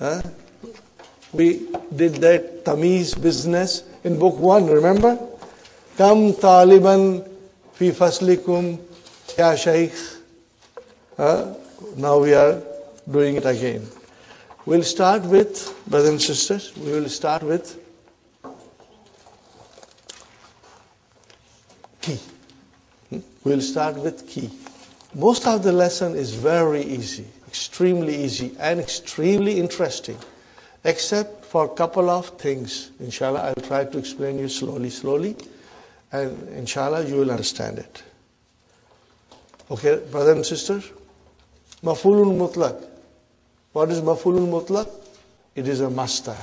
Huh? We did that Tamiz business in book one, remember? Kam taliban fi faslikum ya shaykh. Now we are doing it again. We'll start with, brothers and sisters, we will start with key. Hmm? We'll start with key. Most of the lesson is very easy, extremely easy, and extremely interesting, except for a couple of things. Inshallah, I'll try to explain you slowly, slowly, and inshallah, you will understand it. Okay, brothers and sisters? Mafulul mutlaq. What is mafulul mutlaq? It is a master.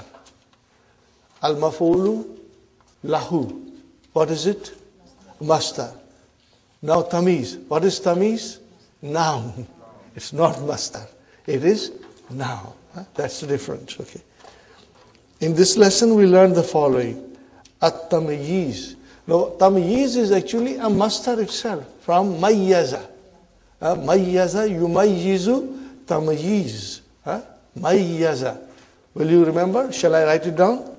Al mafulu lahu. What is it? Master. Now tamiz. What is tamiz? Noun. It's not master. It is now. That's the difference. Okay. In this lesson, we learn the following: at tamyiz. Now, tamyiz is actually a master itself from mayyaza. Uh, mayyaza yumayyizu tamyiz. Huh? Mayyaza. Will you remember? Shall I write it down?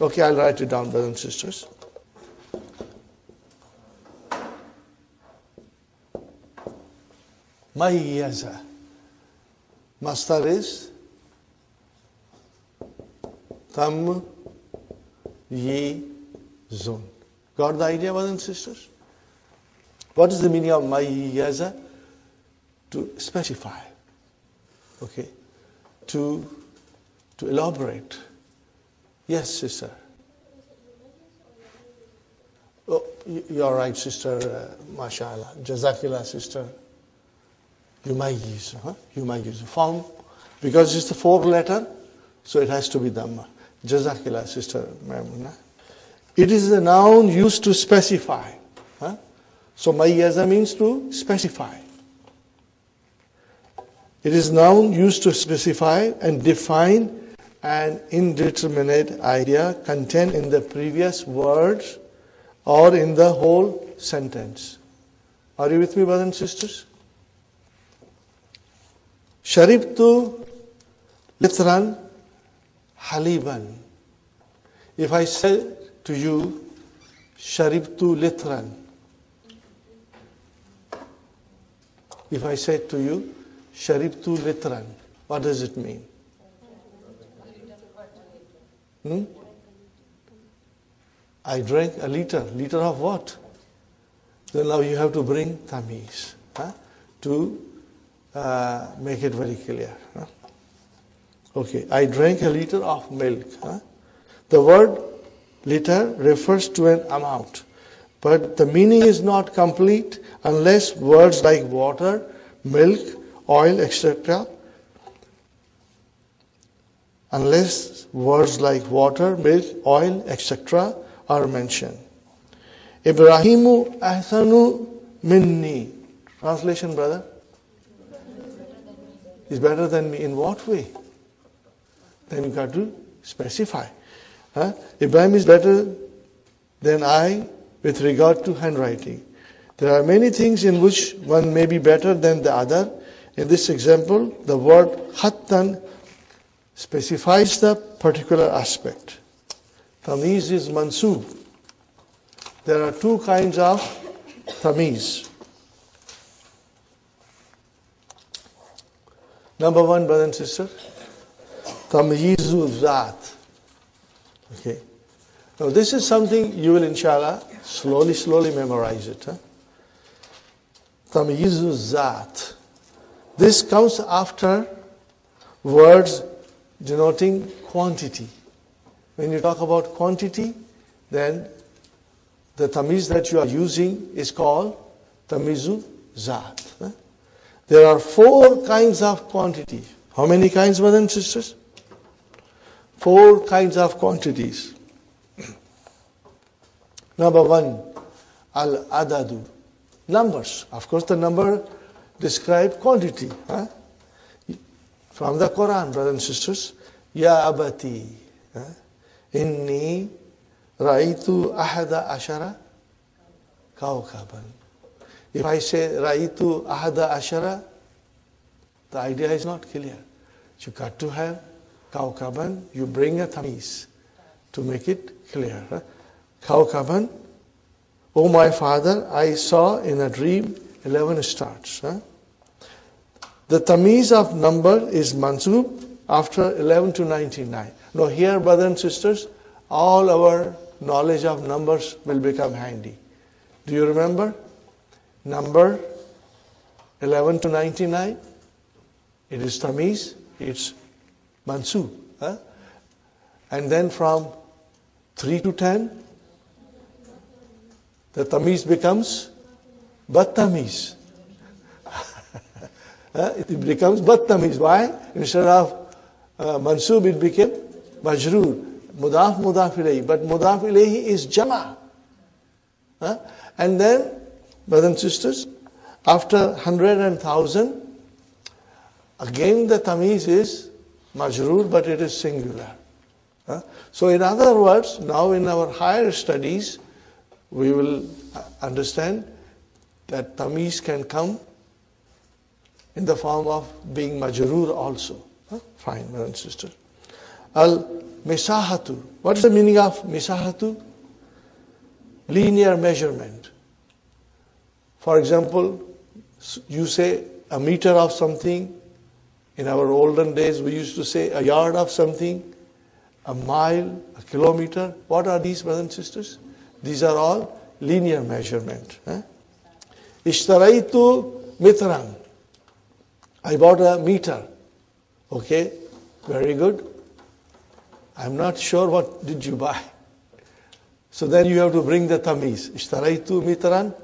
Okay, I'll write it down, brothers and sisters. Mayyaza. Master is Tam Yi Zun. Got the idea, brothers and sisters? What is the meaning of Mayyaza? To specify. Okay? To, to elaborate. Yes, sister. Oh, you're right, sister. Uh, mashallah. Jazakillah, sister. Yumayyiz. Huh? Yumayyiz. Form, because it's the fourth letter, so it has to be Dhamma. Jazakillah, sister Maimuna. It is a noun used to specify. Huh? So mayyaza means to specify. It is noun used to specify and define an indeterminate idea contained in the previous words or in the whole sentence. Are you with me, brothers and sisters? Sharibtu litran haliban. If I say to you, Sharibtu litran. If I say to you, Sharibtu litran, what does it mean? Hmm? I drank a liter. Liter of what? Then now you have to bring tamiz huh? to uh, make it very clear. Huh? Okay, I drank a liter of milk. Huh? The word liter refers to an amount, but the meaning is not complete unless words like water, milk, oil, etc. Unless words like water, milk, oil, etc. are mentioned. Ibrahimu ahsanu minni. Translation, brother? Is better than me. In what way? Then you got to specify. Huh? Ibrahim is better than I with regard to handwriting. There are many things in which one may be better than the other. In this example, the word hattan specifies the particular aspect. Tamiz is mansub. There are two kinds of tamiz. Number one, brother and sister, tamyizu zat. Okay. Now this is something you will inshallah slowly, slowly memorize it. Huh? Tamyizu zat. This comes after words denoting quantity. When you talk about quantity, then the tamiz that you are using is called tamizu zat. There are four kinds of quantity. How many kinds, brothers and sisters? Four kinds of quantities. Number one, al adadu, numbers. Of course, the number describe quantity. Huh? From the Quran, brothers and sisters, Ya abati, huh? inni raitu ahada ashara kawkaban. If I say raitu ahada ashara, the idea is not clear. You got to have Kaukaban, you bring a tamiz to make it clear. Kaukaban, oh my father, I saw in a dream 11 stars. The tamiz of number is mansub after 11 to 99. Now here, brothers and sisters, all our knowledge of numbers will become handy. Do you remember? Number 11 to 99, it is tamiz, it's Mansu. Huh? And then from 3 to 10, the tamiz becomes battamiz. it becomes battamiz. Why? Instead of uh, mansub, it became majroor. Mudaf, mudaf. But mudaf is jama. Huh? And then, brothers and sisters, after hundred and thousand, again the tamiz is majroor, but it is singular. So in other words, now in our higher studies, we will understand that tamiz can come in the form of being majroor also. Fine, brothers and sisters. Al misahatu. What is the meaning of misahatu? Linear measurement. For example, you say a meter of something. In our olden days, we used to say a yard of something, a mile, a kilometer. What are these, brothers and sisters? These are all linear measurement. Ishtaraitu mitran. I bought a meter. Okay, very good. I'm not sure what did you buy. So then you have to bring the tamiz. Ishtaraitu mitran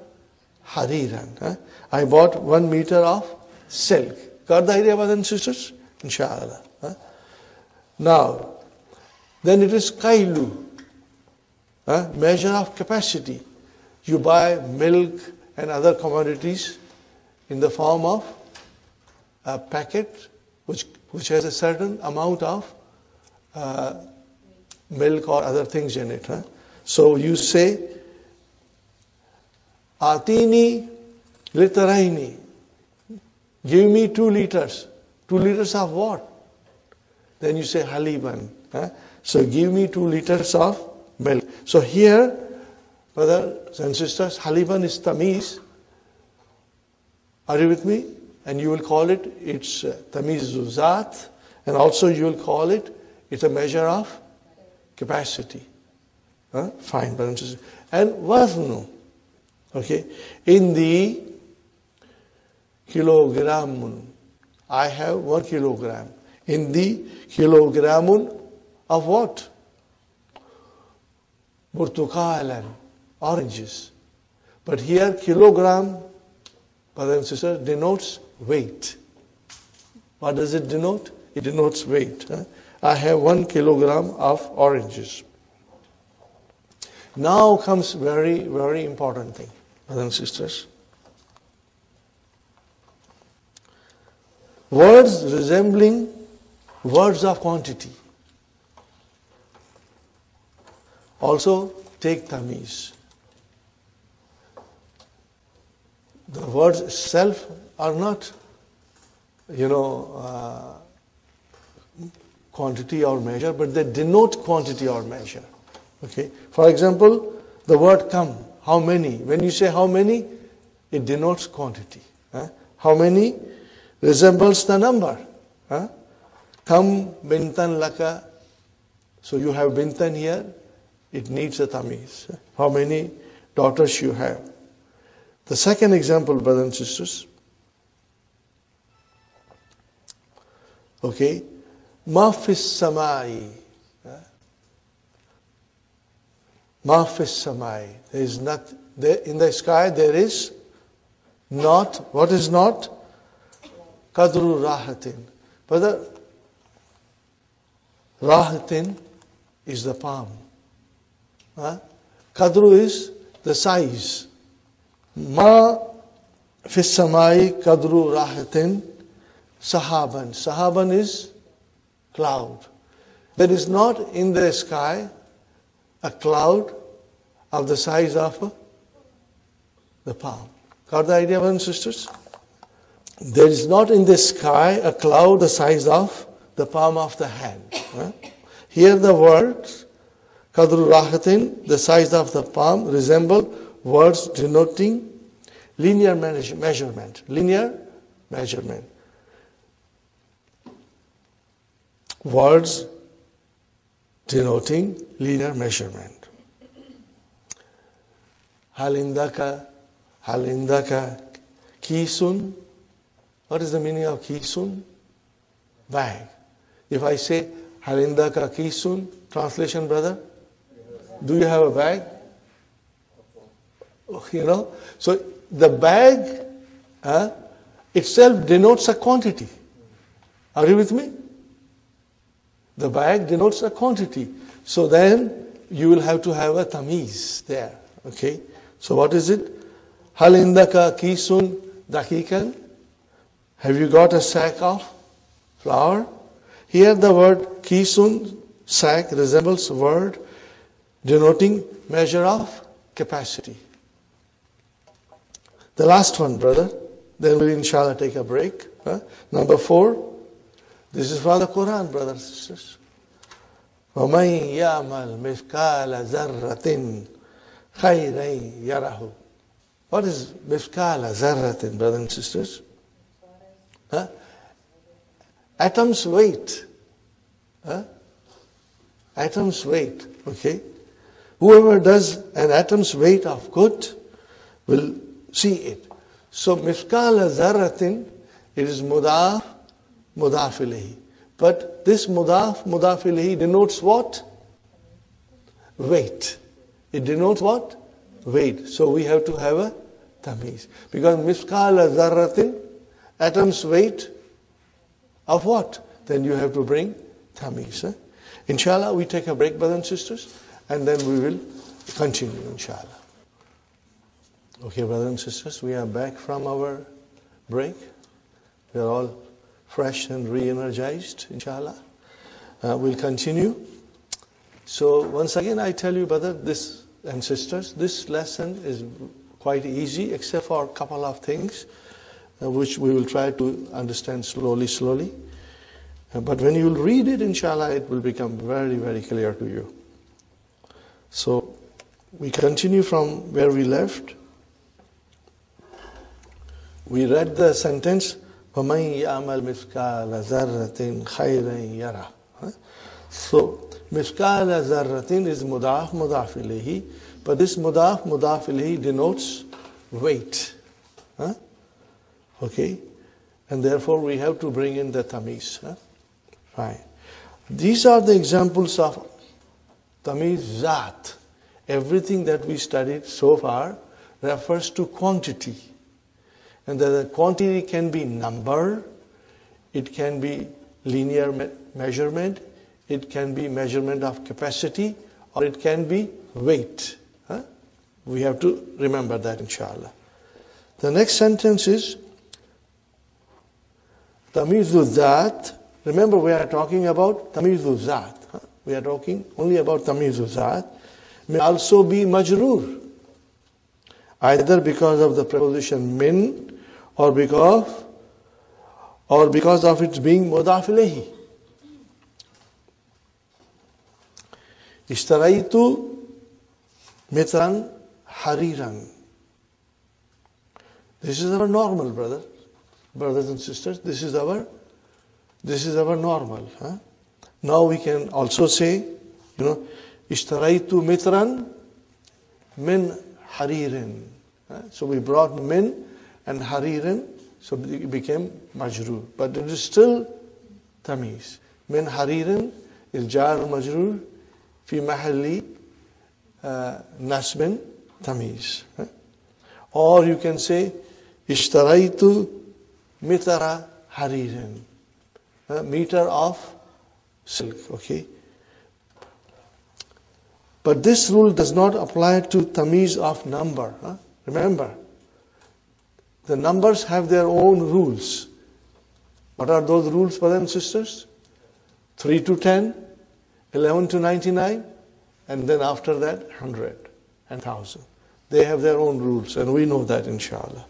hariran. I bought one meter of silk. Got the idea, brothers and sisters? Inshallah. Now, then it is kailu. Measure of capacity. You buy milk and other commodities in the form of a packet which, which has a certain amount of uh, milk or other things in it. Huh? So you say, Atini literaini. Give me two liters. Two liters of what? Then you say haliban. Huh? So give me two liters of milk. So here, brothers and sisters, haliban is tamiz. Are you with me? And you will call it, it's uh, tamiz zuzat. And also you will call it, it's a measure of capacity. Huh? Fine, brothers and sisters. And. Okay. In the kilogramun, I have one kilogram. In the kilogramun of what? Burtukalan, oranges. But here, kilogram, brothers and sisters, denotes weight. What does it denote? It denotes weight. Huh? I have one kilogram of oranges. Now comes very, very important thing, brothers and sisters. Words resembling words of quantity. Also take tamiz. The words itself are not, you know, uh, quantity or measure, but they denote quantity or measure. Okay. For example, the word come, how many? When you say how many, it denotes quantity. Huh? How many resembles the number. Huh? Come bintan laka. So you have bintan here. It needs a tamiz. How many daughters you have. The second example, brothers and sisters. Okay. Mafis samai. Mafis samai. There is not there in the sky. There is not. What is not? Kadru rahatin. But the rahatin is the palm. Huh? Kadru is the size. Ma fis samai kadru rahatin sahaban. Sahaban is cloud. There is not in the sky a cloud of the size of the palm. Got the idea, brothers and sisters? There is not in the sky a cloud the size of the palm of the hand. Huh? Here the words kadru rahatin, the size of the palm, resemble words denoting linear measurement. Linear measurement. Words denoting linear measurement. Halindaka, halindaka, kisun. What is the meaning of kisun? Bag. If I say halindaka kisun, translation, brother? Do you have a bag? You know? So the bag uh, itself denotes a quantity. Are you with me? The bag denotes a quantity. So then you will have to have a tamiz there. Okay? So what is it? Hal indaka kisun dakikan? Have you got a sack of flour? Here the word kisun, sack, resembles a word denoting measure of capacity. The last one, brother. Then we'll inshallah take a break. Huh? Number four. This is from the Quran, brothers and sisters. وَمَن يَعْمَلْ مِثْقَالَ ذَرَّةٍ خَيْرًا يَرَهُ What is مِثْقَالَ ذَرَّةٍ, brothers and sisters? Huh? Atom's weight. Huh? Atom's weight. Okay? Whoever does an atom's weight of good will see it. So, mifkal zarratin, it is mudaf, mudaf ilayhi. But this mudaf, mudaf ilayhi denotes what? Weight. It denotes what? Weight. So we have to have a tamiz. Because mifkal zarratin, atom's weight of what? Then you have to bring tamiz. Eh? Inshallah, we take a break, brothers and sisters, and then we will continue, inshallah. Okay, brothers and sisters, we are back from our break. We are all fresh and re energized, inshallah. Uh, we'll continue. So, once again, I tell you, brother, this and sisters, this lesson is quite easy, except for a couple of things, uh, which we will try to understand slowly, slowly. Uh, but when you read it, inshallah, it will become very, very clear to you. So, we continue from where we left. We read the sentence, وَمَنْ يَعْمَلْ مِثْقَالَ ذَرَّةٍ خَيْرًا يَرَى So, مِثْقَالَ ذَرَّةٍ is mudaf, mudaf ilayhi. But this mudaf, mudaf ilayhi denotes weight. Huh? Okay? And therefore we have to bring in the tamiz. Huh? Fine. These are the examples of tamiz zat. Everything that we studied so far refers to quantity. And that the quantity can be number, it can be linear me- measurement, it can be measurement of capacity, or it can be weight. Huh? We have to remember that, inshallah. The next sentence is Tamizu Zat. Remember, we are talking about Tamizu Zat. Huh? We are talking only about Tamizu Zat. May also be Majrur. Either because of the preposition min or because or because of its being mudaf ilayhi. Ishtaraitu mitran hariran. This is our normal, brother, brothers and sisters. This is our, this is our normal. Huh? Now we can also say, you know, ishtaraitu mitran min haririn. Huh? So we brought min and haririn, so it became majrur. But it is still tamiz. Min haririn is jar majrur fi mahalli uh, nasbin tamiz. Or you can say ishtaraitu mitara haririn. Meter of silk, okay? But this rule does not apply to tamiz of number. Huh? Remember, the numbers have their own rules. What are those rules, brothers and sisters? 3 to 10, 11 to 99, and then after that, 100 and 1000. They have their own rules, and we know that, inshallah.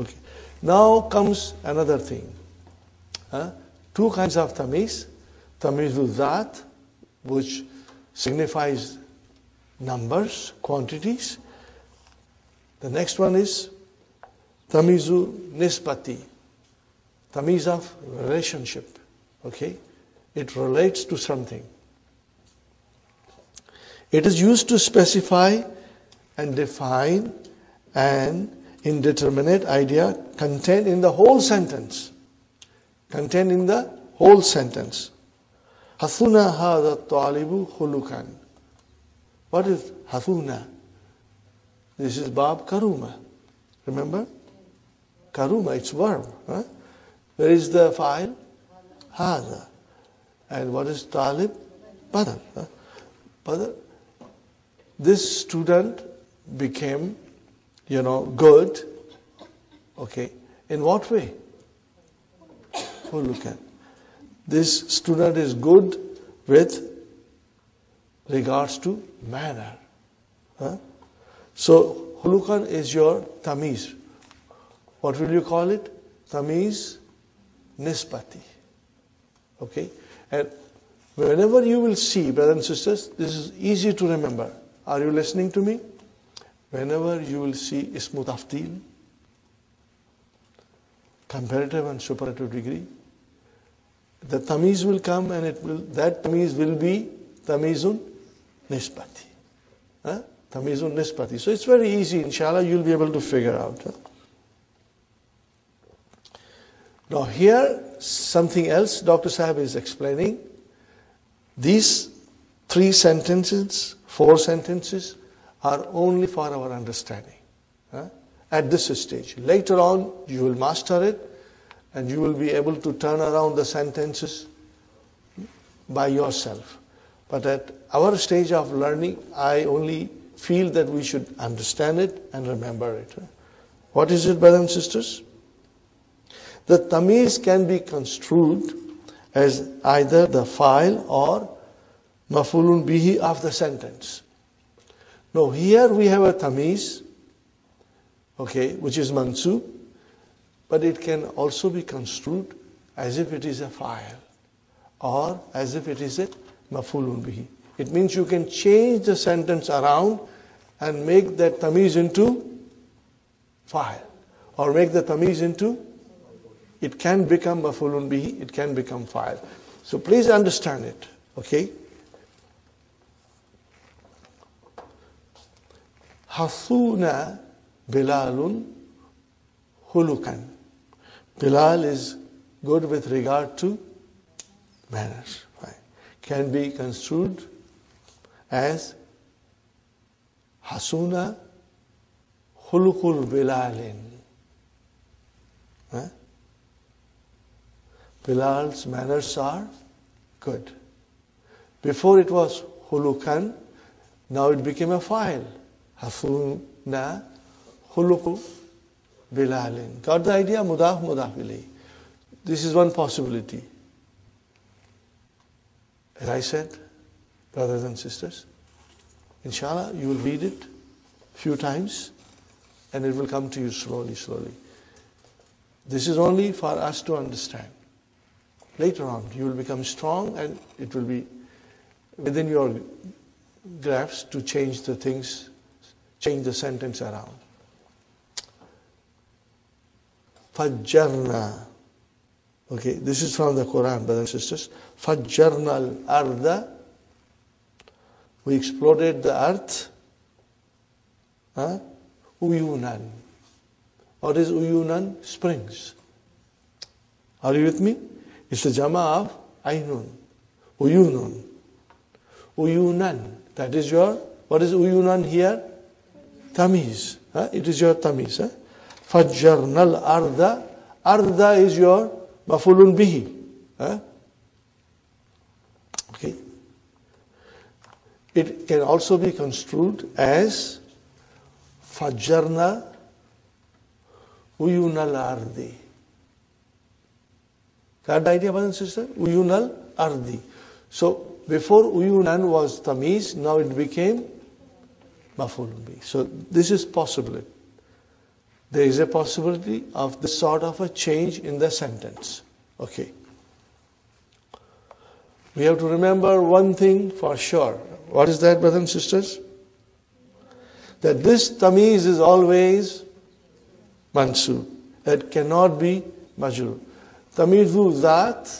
Okay. Now comes another thing. Huh? Two kinds of tamiz. Tamizul zat, which signifies numbers, quantities. The next one is tamizu nispati, tamiz of relationship. Okay, it relates to something. It is used to specify and define an indeterminate idea contained in the whole sentence. Contained in the whole sentence. Hathuna hada talibu khulukan. What is hathuna? This is Bab Karuma. Remember? Karuma, it's verb. Huh? Where is the file? Hada. And what is talib? Badal. Huh? This student became, you know, good. Okay. In what way? Oh, look at. This student is good with regards to manner. Huh? So, hulukan is your tamiz. What will you call it? Tamiz nispati. Okay? And whenever you will see, brothers and sisters, this is easy to remember. Are you listening to me? Whenever you will see ismu taftil, comparative and superlative degree, the tamiz will come and it will that tamiz will be tamizun nispati. Huh? Tamizun nispati. So it's very easy, inshallah, you'll be able to figure out. Huh? Now here, something else Dr. Sahib is explaining. These three sentences, four sentences, are only for our understanding. Huh? At this stage. Later on, you will master it and you will be able to turn around the sentences by yourself. But at our stage of learning, I only feel that we should understand it and remember it. What is it, brothers and sisters? The tamiz can be construed as either the file or mafulun bihi of the sentence. Now here we have a tamiz, okay, which is mansub, but it can also be construed as if it is a file or as if it is a mafulun bihi. It means you can change the sentence around and make that tamiz into file or make the tamiz into it can become mafulun bihi, it can become file. So please understand it, okay? Hasuna Bilalun Hulukan. Bilal is good with regard to manners. Right? Can be construed as Hasuna Hulukul Bilalin. Huh? Bilal's manners are good. Before it was Hulukan, now it became a file. Hafuna Huluku Bilalin. Got the idea? Mudaf Mudaf This is one possibility. As I said, brothers and sisters, inshallah, you will read it few times and it will come to you slowly, slowly. This is only for us to understand. Later on, you will become strong and it will be within your grasp to change the things change the sentence around. Fajjarna. Okay, this is from the Quran, brothers and sisters. Fajjarna al-arda. We exploded the earth. Huh? Uyunan. What is uyunan? Springs. Are you with me? It's the jama of ainun. Uyunun. Uyunan. That is your, what is uyunan here? Tamiz. Huh? It is your tamiz. Huh? Fajjarnal arda. Arda is your mafulun bihi. Huh? Okay. It can also be construed as Fajjarna uyunal ardi. The idea, brothers and sisters? Uyunal ardi. So before uyunan was tamiz, now it became Mafulumbi. So this is possible. There is a possibility of this sort of a change in the sentence. Okay. we have to remember one thing for sure. What is that, brothers and sisters? That this tamiz is always mansub. It cannot be majrur. Tamizu that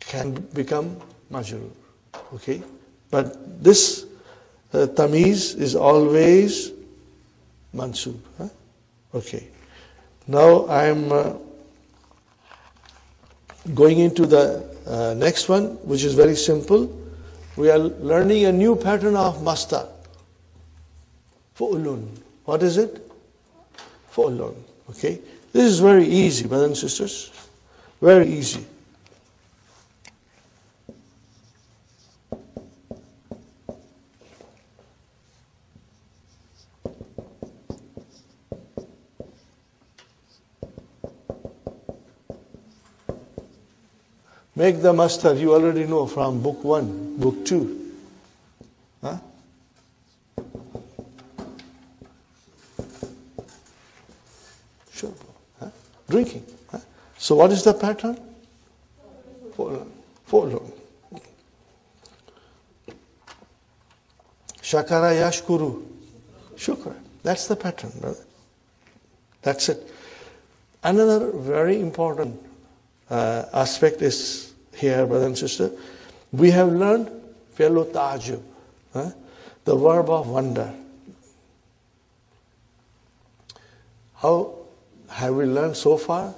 can become majrur. Okay? But this uh, tamiz is always mansub. Huh? Okay. Now I am uh, going into the uh, next one, which is very simple. We are learning a new pattern of mastar. Fu'ulun. What is it? Fu'ulun. Okay? This is very easy, brothers and sisters. Very easy. Make the master, you already know from book one, book two. Huh? Sure. Huh? Drinking. So what is the pattern? Follow. Follow. Shakara yashkuru. Shukra. That's the pattern. Brother. That's it. Another very important uh, aspect is here, brother and sister. We have learned fellow tajub, huh? the verb of wonder. How have we learned so far?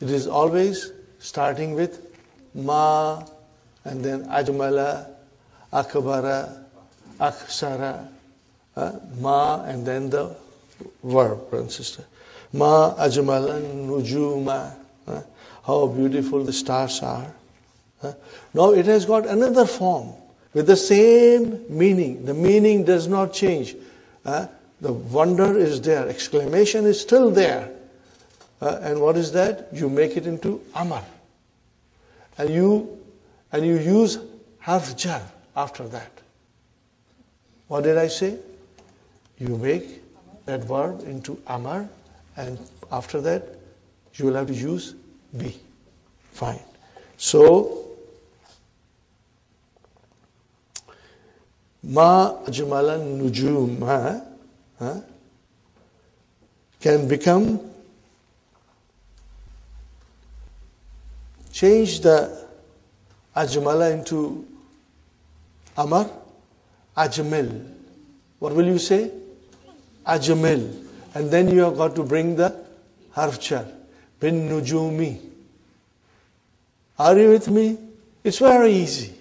It is always starting with ma and then ajmala, akbara, Akshara, uh, ma and then the verb, brother and sister. Ma ajmala nujuma. Uh, how beautiful the stars are. Uh, now it has got another form with the same meaning. The meaning does not change. Uh, the wonder is there, exclamation is still there. Uh, and what is that? You make it into amar. And you and you use harf after that. What did I say? You make that verb into amar and after that you will have to use be. Fine. So, ma ajmalan nujum huh, can become change the ajmala into amar ajmil. What will you say? Ajmil. And then you have got to bring the harf jar bin nujumi. Are you with me? It's very easy.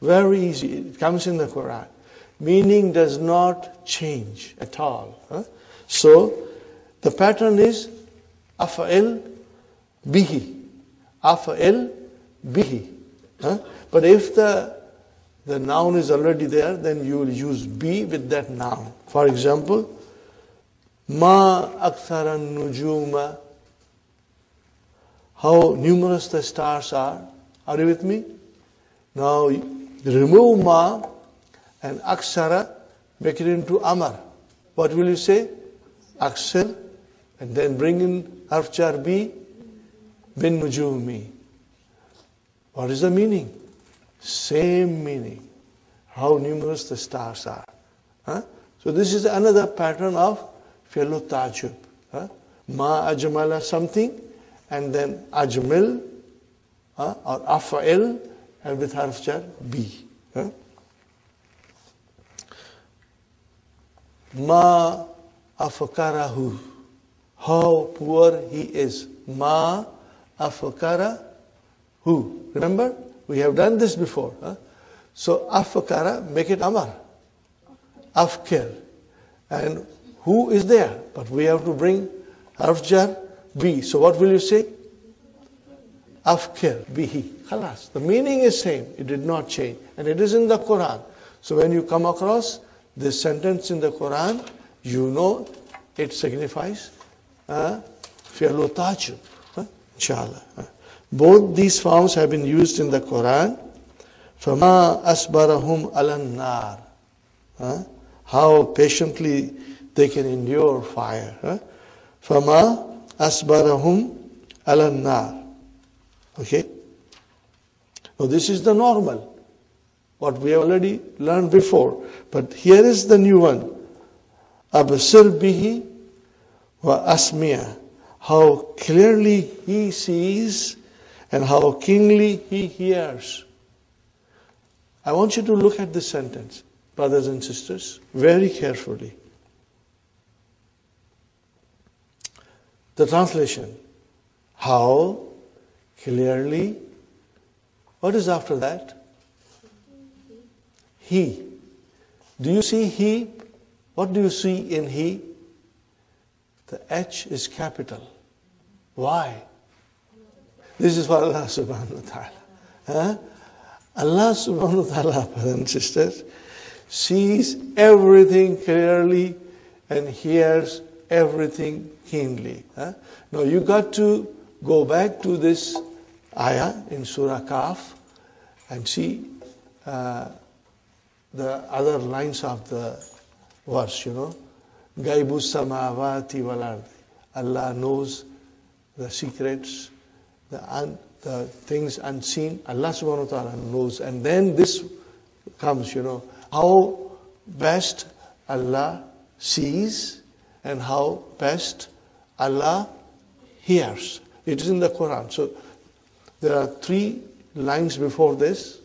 Very easy. It comes in the Quran. Meaning does not change at all. Huh? So, the pattern is afa'il bihi. Afa'il bihi. Huh? But if the, the noun is already there, then you will use be with that noun. For example, ma akthara nujuma how numerous the stars are. Are you with me? Now, remove ma and akshara, make it into amar. What will you say? Akshar, and then bring in arfchar bi, bin nujumi. What is the meaning? Same meaning. How numerous the stars are. Huh? So this is another pattern of fellow tajub. Huh? Ma ajmala something, and then ajmil uh, or afa'il and with harf jar b. Ma afakarahu. How poor he is. Ma afakara who? Remember? We have done this before. Huh? So afakara, make it amar. Afkir. And who is there? But we have to bring harf jar be. So what will you say? Afkir bihi. Khalas. The meaning is same. It did not change. And it is in the Quran. So when you come across this sentence in the Quran, you know it signifies uh, fi'lu tajub. Uh, inshallah. Uh, both these forms have been used in the Quran. فَمَا أَسْبَرَهُمْ عَلَى النَّارِ uh, How patiently they can endure fire. Uh, فَمَا asbarahum ala nar. Okay? Now, this is the normal, what we have already learned before. But here is the new one. Absir bihi wa asmiya. How clearly he sees and how keenly he hears. I want you to look at this sentence, brothers and sisters, very carefully. The translation How clearly. What is after that? He. Do you see he? What do you see in he? The H is capital. Why? This is for Allah subhanahu wa ta'ala. Huh? Allah subhanahu wa ta'ala, brothers and sisters, sees everything clearly and hears everything keenly. Huh? Now you got to go back to this ayah in Surah Kahf and see uh, the other lines of the verse, you know. Gaibu samavati wal Allah knows the secrets, the, un, the things unseen. Allah subhanahu wa ta'ala knows. And then this comes, you know, how best Allah sees and how best Allah hears. It is in the Quran. So there are three lines before this.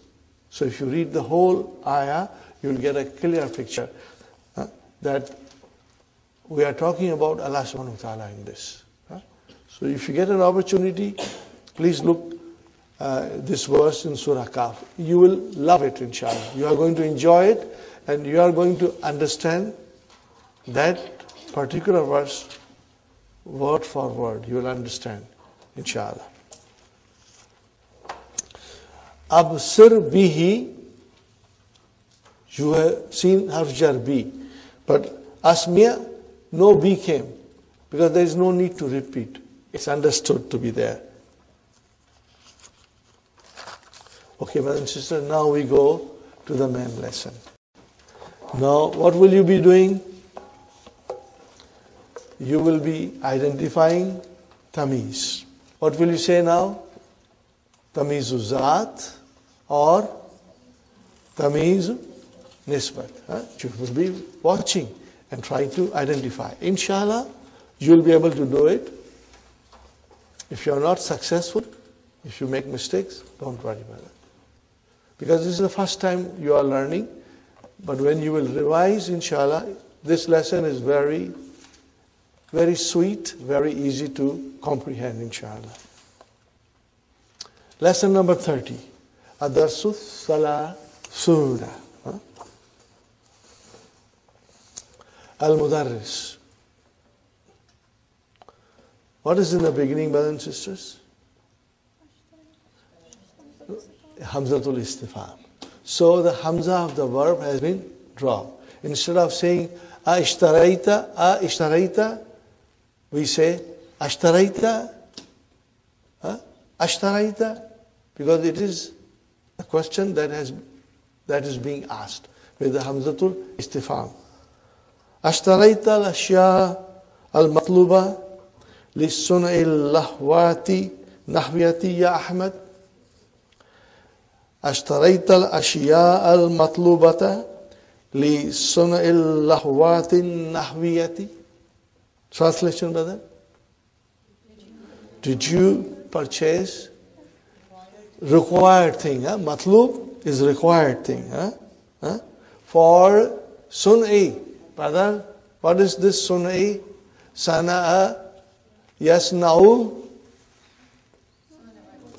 So if you read the whole ayah, you'll get a clear picture uh, that we are talking about Allah subhanahu wa ta'ala in this. So if you get an opportunity, please look uh, this verse in Surah Kahf. You will love it, inshallah. You are going to enjoy it and you are going to understand that particular verse word for word. You will understand, inshallah. Absir bihi, you have seen harf B. But asmiya, no B came. Because there is no need to repeat. It's understood to be there. Okay, brothers and sisters, now we go to the main lesson. Now, what will you be doing? You will be identifying tamiz. What will you say now? Tamizu or tamiz nisbat. Huh? You will be watching and trying to identify. Inshallah, you will be able to do it. If you are not successful, if you make mistakes, don't worry about it. Because this is the first time you are learning. But when you will revise, inshallah, this lesson is very, very sweet, very easy to comprehend, inshallah. Lesson number 30. Adarsus Salah Surah. Al Mudarris. What is in the beginning, brothers and sisters? Hamzatul Istifam. So the Hamza of the verb has been dropped. Instead of saying Ashtaraita, Ashtaraita, we say Ashtaraita, Ashtaraita, because it is question that has that is being asked with the Hamzatul Istifam. أشتريت الأشياء المطلوبة للصنع اللهوات نحويتي يا أحمد اشتريت الأشياء المطلوبة لصنع اللهوات النحوية Translation, brother? Did you purchase required thing? Huh? Matlub is required thing. Huh? Huh? For sun'i. Brother, what is this sun'i? Sana'a yasna'u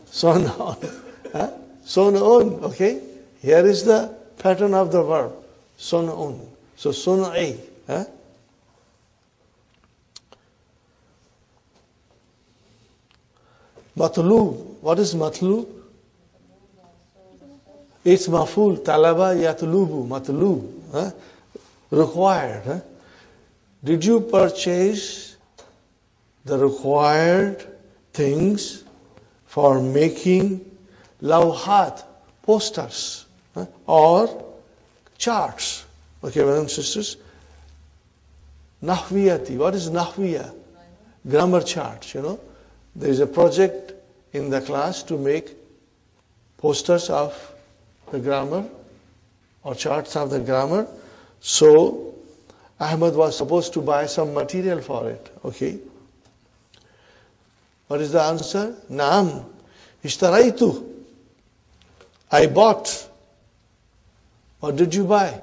sun'un. Huh? Sun'un, okay? Here is the pattern of the verb. Sun'un. So sun'i. Huh? Matlub. What is matlub? It's maful. Talaba yatlubu. Matlub. Huh? Required. Huh? Did you purchase the required things for making lawhat, posters, huh? or charts? Okay, brothers and sisters. Nahviyati. What is Nahviya? Grammar charts, you know. There is a project in the class to make posters of the grammar or charts of the grammar. So Ahmad was supposed to buy some material for it. Okay. What is the answer? Naam. Ishtaraitu. I bought. What did you buy?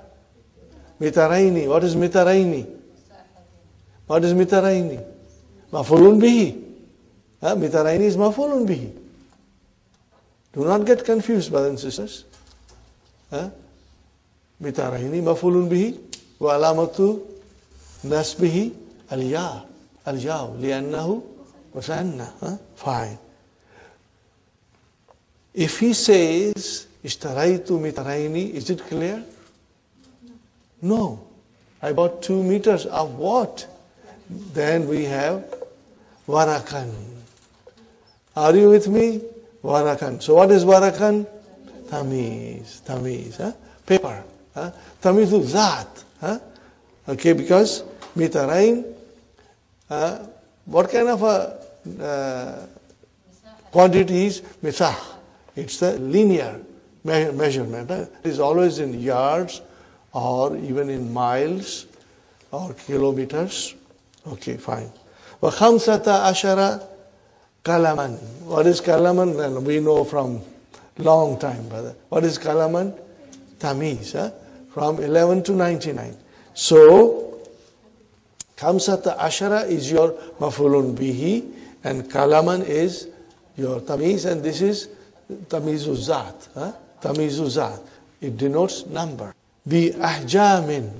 Mitaraini. What is mitaraini? What is mitaraini? Mafulun bihi. Mitaraini is mafulun bihi. Do not get confused, brothers and sisters. Uh, mitaraini mafulun bihi. وعلامة نسبه الياء الياء لأنه مثنى fine if he says اشتريت مترين is it clear no I bought two meters of what then we have warakan are you with me warakan so what is warakan tamiz tamiz huh? paper huh? tamizu zat Huh? Okay, because mitarain, uh, what kind of a uh, quantity is misah? It's the linear me- measurement. Huh? It is always in yards or even in miles or kilometers. Okay, fine. وخمسة عشر kalaman. What is kalaman? Well, we know from long time, brother. What is kalaman? Tamiz. Huh? from 11 to 99. So, Kamsata Ashara is your Mafulun Bihi and Kalaman is your Tamiz and this is Tamizu Zat. Huh? Tamizu Zat. It denotes number. Bi Ahjamin.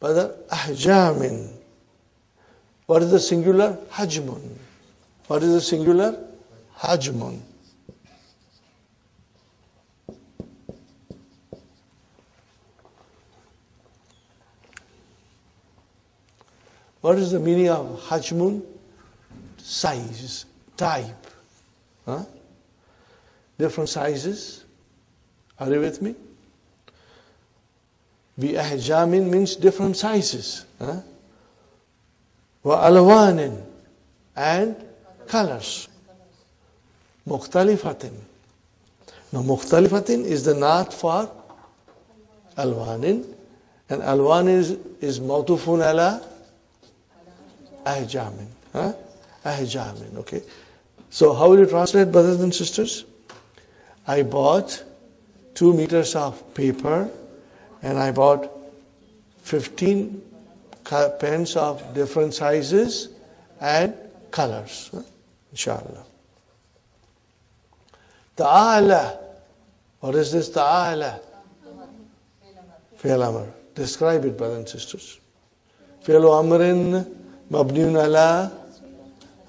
Brother, Ahjamin. What is the singular? Hajmun. What is the singular? Hajmun. What is the meaning of hajmun? Size, type. Huh? Different sizes. Are you with me? Bi ahjamin means different sizes. Huh? Wa alwanin and colors. Mukhtalifatin. Now mukhtalifatin is the nat for alwanin and alwan is, is ala ahjamin. Huh? Ahjamin, okay. So how will you translate, brothers and sisters? I bought two meters of paper and I bought 15 pens of different sizes and colors. Huh? Inshallah. Ta'ala. What is this ta'ala? Fi'l amr. Describe it, brothers and sisters. Fi'l amrin مبني على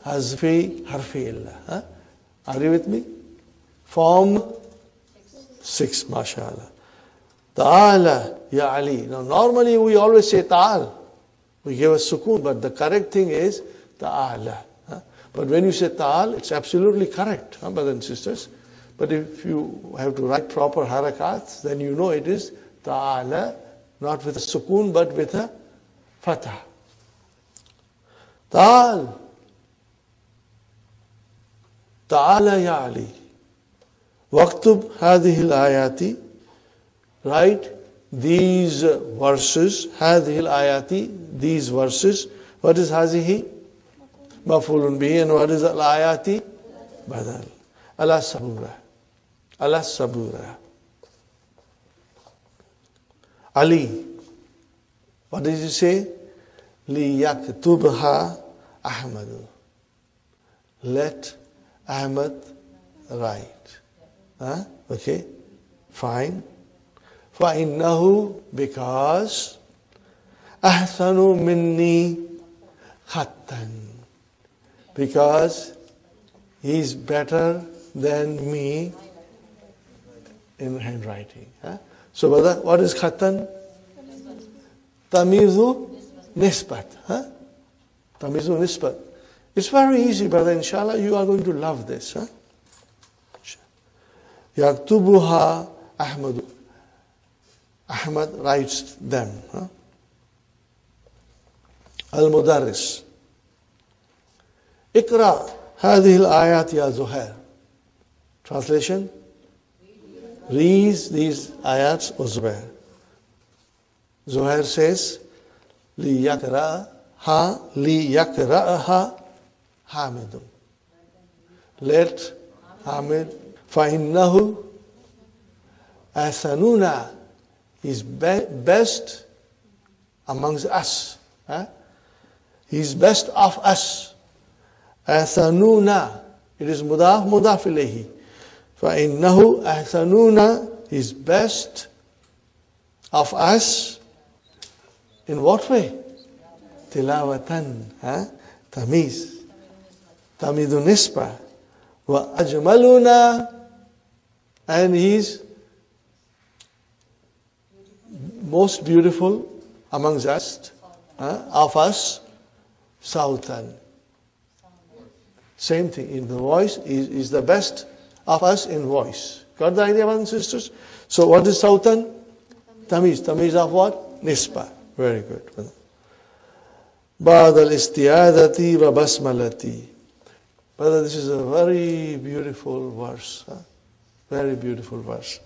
حذف حرف إلا Are you with me? Form six, mashallah. Ta'ala, ya Ali. Now normally we always say ta'al. We give a sukoon, but the correct thing is ta'ala. But when you say ta'al, it's absolutely correct, huh, brothers and sisters. But if you have to write proper harakats, then you know it is ta'ala, not with a sukoon, but with a fatah. تعال تعال يا علي واكتب هذه الآيات write these verses هذه الآيات these verses what is هذه مفعول به and what is الآيات بدل على الصبورة على الصبورة Ali what did you say ليكتبها أحمد let Ahmad write huh? okay fine فإنه because أحسن مني خطا because he is better than me in handwriting huh? so brother what is khatan tamizu nisbat huh? tamizu nisbat it's very easy brother inshallah you are going to love this huh? yaktubuha ahmad ahmad writes them huh? المدرس اقرأ هذه الآيات يا زهير Translation reads these ayats of Zubair. Zuhair says, ليقرأها ليقرأها. حامد. let حامد. فإنه أسنونا is best amongst us. he's best of us. أسنونا it is مضاف مضاف إليه. فإنه أحسنونا is best of us. In what way? tilawatan, huh? tamiz, tamidu nisba, wa ajmaluna, and he's most beautiful amongst us, huh? of us, Sultan. Same thing in the voice is, is the best of us in voice. Got the idea, brothers and sisters? So what is Sultan? Tamiz. Tamiz of what? Nisba. Very good. بعد الاستعاذة وبسملتي Brother, this is a very beautiful verse. Huh? Very beautiful verse.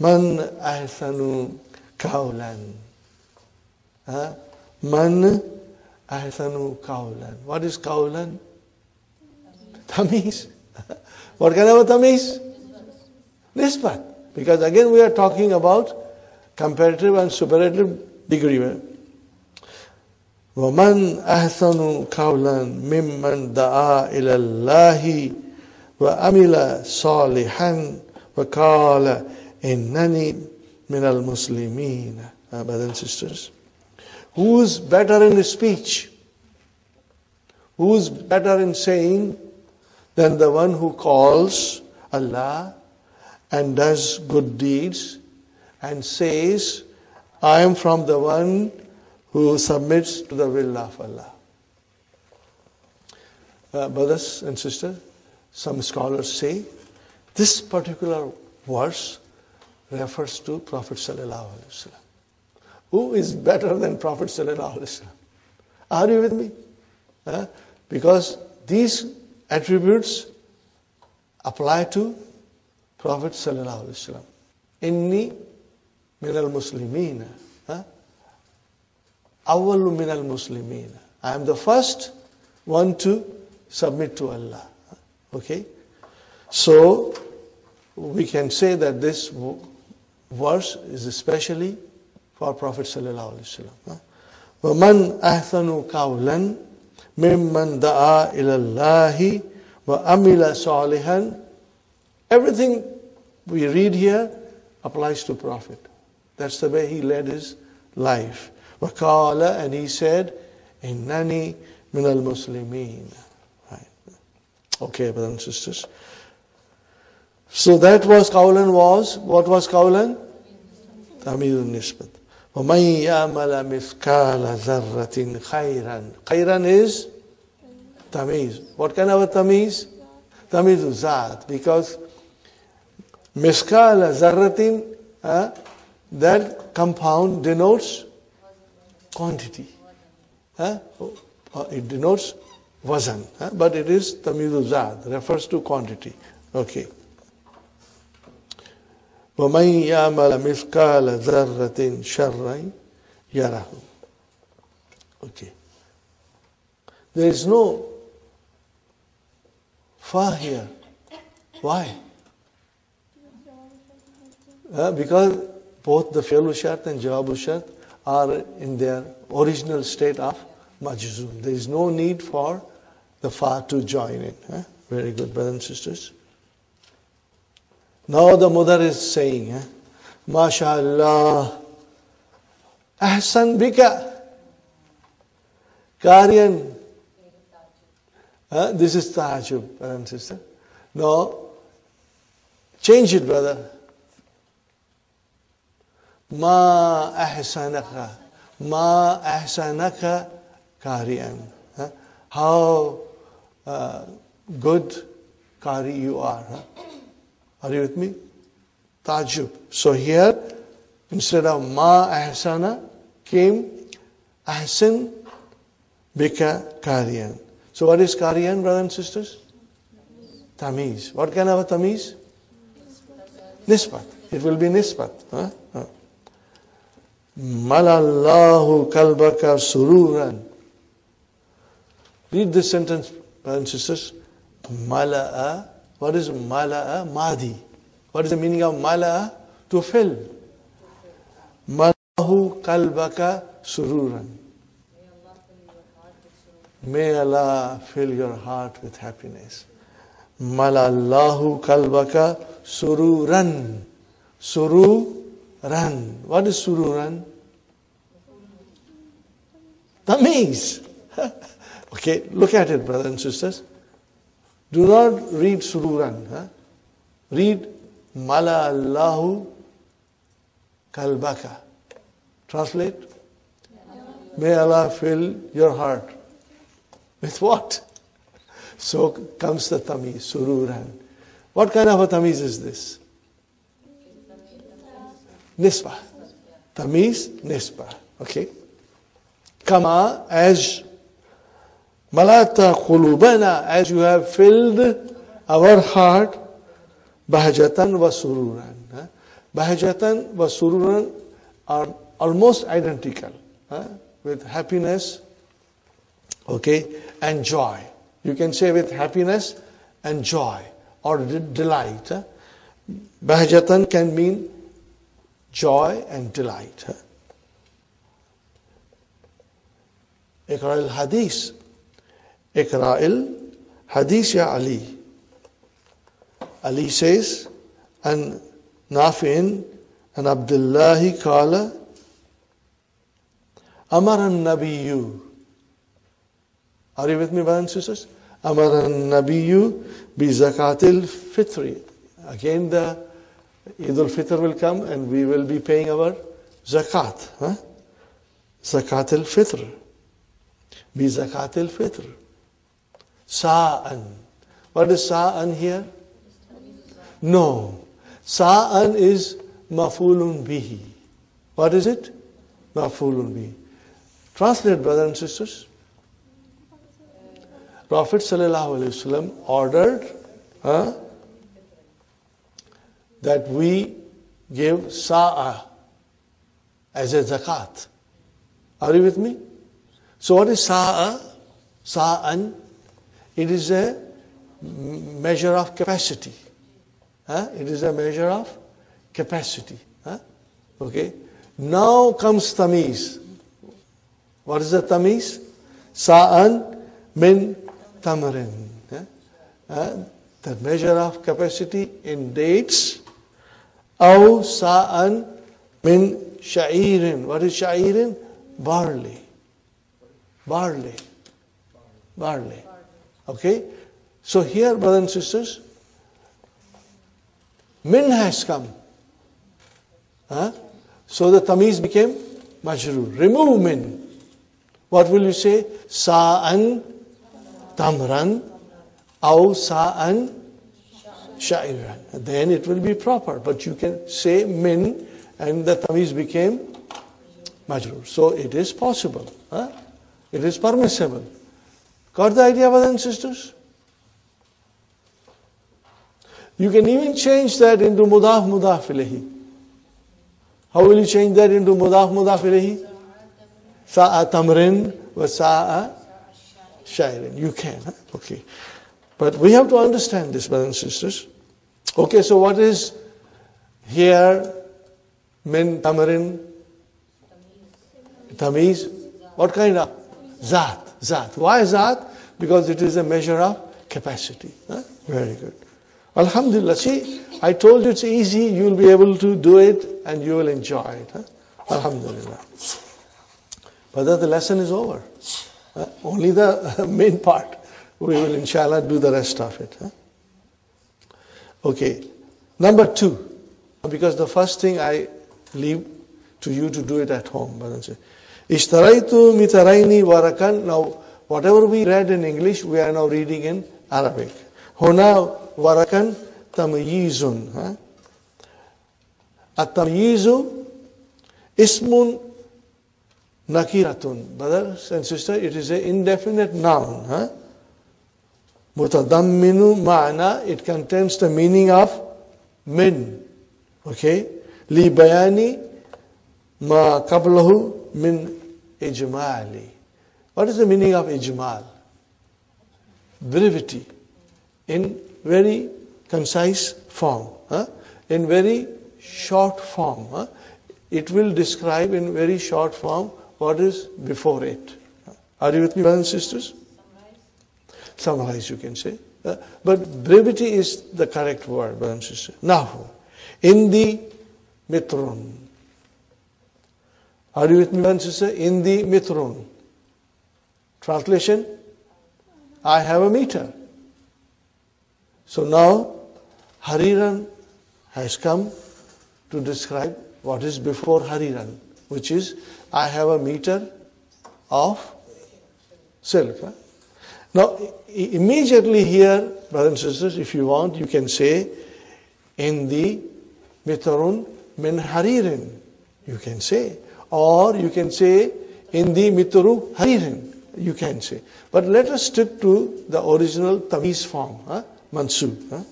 Man ahsanu kaulan. Huh? Man ahsanu kaulan. What is kaulan? Tamiz. what kind of a tamiz? Nisbat. Because again we are talking about comparative and superlative Degree में वमन अहसन कौलन मिमन दआ इलल्लाहि व अमिल सालिहन व काल इन्ननी मिनल मुस्लिमीन brothers and sisters who is better in speech? Who is better in saying than the one who calls Allah and does good deeds and says I am from the one who submits to the will of Allah. Uh, brothers and sisters, some scholars say this particular verse refers to Prophet Sallallahu Alaihi Wasallam. Who is better than Prophet Sallallahu Alaihi Wasallam? Are you with me? Uh, because these attributes apply to Prophet Sallallahu Alaihi Wasallam. Inni min al-muslimeen. Awwalu min al-muslimin. I am the first one to submit to Allah. Okay? So, we can say that this verse is especially for Prophet sallallahu alaihi wasallam. وَمَنْ أَحْسَنُ قَوْلًا مِمَّنْ دَعَا إِلَى اللَّهِ وَأَمِلَ صَالِحًا Everything we read here applies to Prophet. That's the way he led his life. Waqala, and he said, Innani min al Muslimin. Right. Okay, brothers and sisters. So that was Kawlan. was, what was Qawlan? Tamiz Nisbat. وَمَنْ يَعْمَلَ مِثْقَالَ ذَرَّةٍ خَيْرًا خَيْرًا is tamiz. What kind of a tamiz? Tamiz zat. Because مِثْقَالَ ذَرَّةٍ that compound denotes quantity. Huh? It denotes wazan, huh? but it is tamidu zad, refers to quantity. Okay. ومن يعمل مثقال ذرة شرا يره. Okay. There is no fa here. Why? Uh, because both the fi'l shart and jawab shart are in their original state of majzum. There is no need for the fa to join in. Eh? Very good, brothers and sisters. Now the mother is saying, eh? MashaAllah, Ahsan bika, Karyan. Eh? This is ta'ajjub, brother and sister. No, change it, brother. ما أحسنك ما أحسنك قارئا how uh, good Kari you are. Huh? Are you with me? Tajub. So here, instead of ma ahsana, came ahsan bika kariyan. So what is kariyan, brothers and sisters? Tamiz. What kind of a tamiz? Nisbat. It will be nisbat. Huh? Huh. Malallahu kalbaka sururan. Read this sentence, brothers and sisters. Mala'a. What is mala'a? Madi. What is the meaning of mala'a? To fill. Malahu kalbaka sururan. May Allah fill your heart with happiness. Malallahu kalbaka sururan. Sururan. What is sururan? Tamiz. okay, look at it, brothers and sisters. Do not read sururan. Huh? Read mala allahu kalbaka. Translate. May Allah fill your heart. With what? So comes the tamiz, sururan. What kind of a tamiz is this? Nisbah. Tamiz, nisbah. Okay. As malata khulubana, as you have filled our heart, bahajatan wa sururan. Sururan are almost identical with happiness, okay, and joy. You can say with happiness and joy or delight. Bahajatan can mean joy and delight. اقرأ الحديث اقرأ الحديث يا علي Ali says and Nafi'in and Abdullah قال أمر النبي Are you with me brothers and sisters? أمر النبي بزكاة الفطر Again the Eid al-Fitr will come and we will be paying our zakat. Huh? Zakat al-Fitr. Be zakat al-Fitr. Sa'an. What is sa'an here? No. Sa'an is mafulun bihi. What is it? Mafulun bihi. Translate, brothers and sisters. Prophet ﷺ ordered huh, that we give sa'a as a zakat. Are you with me? So what is sa'a? Sa'an, it is a measure of capacity. Huh? It is a measure of capacity. Huh? Okay. Now comes tamiz. What is the tamiz? Sa'an min tamarin. Huh? The measure of capacity in dates. Aw sa'an min sha'irin. What is sha'irin? Barley barley barley okay so here brothers and sisters min has come huh? so the tamiz became majrur remove min what will you say sa'an tamran aw sa'an sha'iran. Then it will be proper. But you can say min and the tamiz became majrur. So it is possible. Huh? It is permissible. Got the idea, brothers and sisters? You can even change that into mudaf mudaf ilahi. How will you change that into mudaf mudaf ilahi? Sa'a tamrin wa sa'a shairin. You can. Huh? Okay. But we have to understand this, brothers and sisters. Okay, so what is here min tamarin? Tamiz. What kind of? Zat. Zat. Why zat? Because it is a measure of capacity. Huh? Very good. Alhamdulillah. See, I told you it's easy. You'll be able to do it and you will enjoy it. Huh? Alhamdulillah. But the lesson is over. Uh, only the main part. We will inshallah do the rest of it. Huh? Okay. Number two, because the first thing I leave to you to do it at home. Ishtaraitu mitaraini warakan. Now, whatever we read in English, we are now reading in Arabic. hona warakan tamyizun. At-tamyizu ismun nakiratun. Brothers and sisters, it is an indefinite noun. Huh? Mutadamminu maana it contains the meaning of min. Okay? Li bayani ma kablahu min Ijmali. What is the meaning of Ijmal? Brevity in very concise form, huh? in very short form. Huh? It will describe in very short form what is before it. Are you with me, brothers and sisters? Summarize, Summarize you can say. Uh, but brevity is the correct word, brothers and sisters. Now, in the mitrun, are you with me, and sisters? In the mitrun. Translation I have a meter. So now, Hariran has come to describe what is before Hariran, which is I have a meter of silk. Now, immediately here, brothers and sisters, if you want, you can say in the mitarun min haririn, you can say Or you can say in the mitru haririn, you can say. But let us stick to the original tamiz form, huh? mansub. Huh?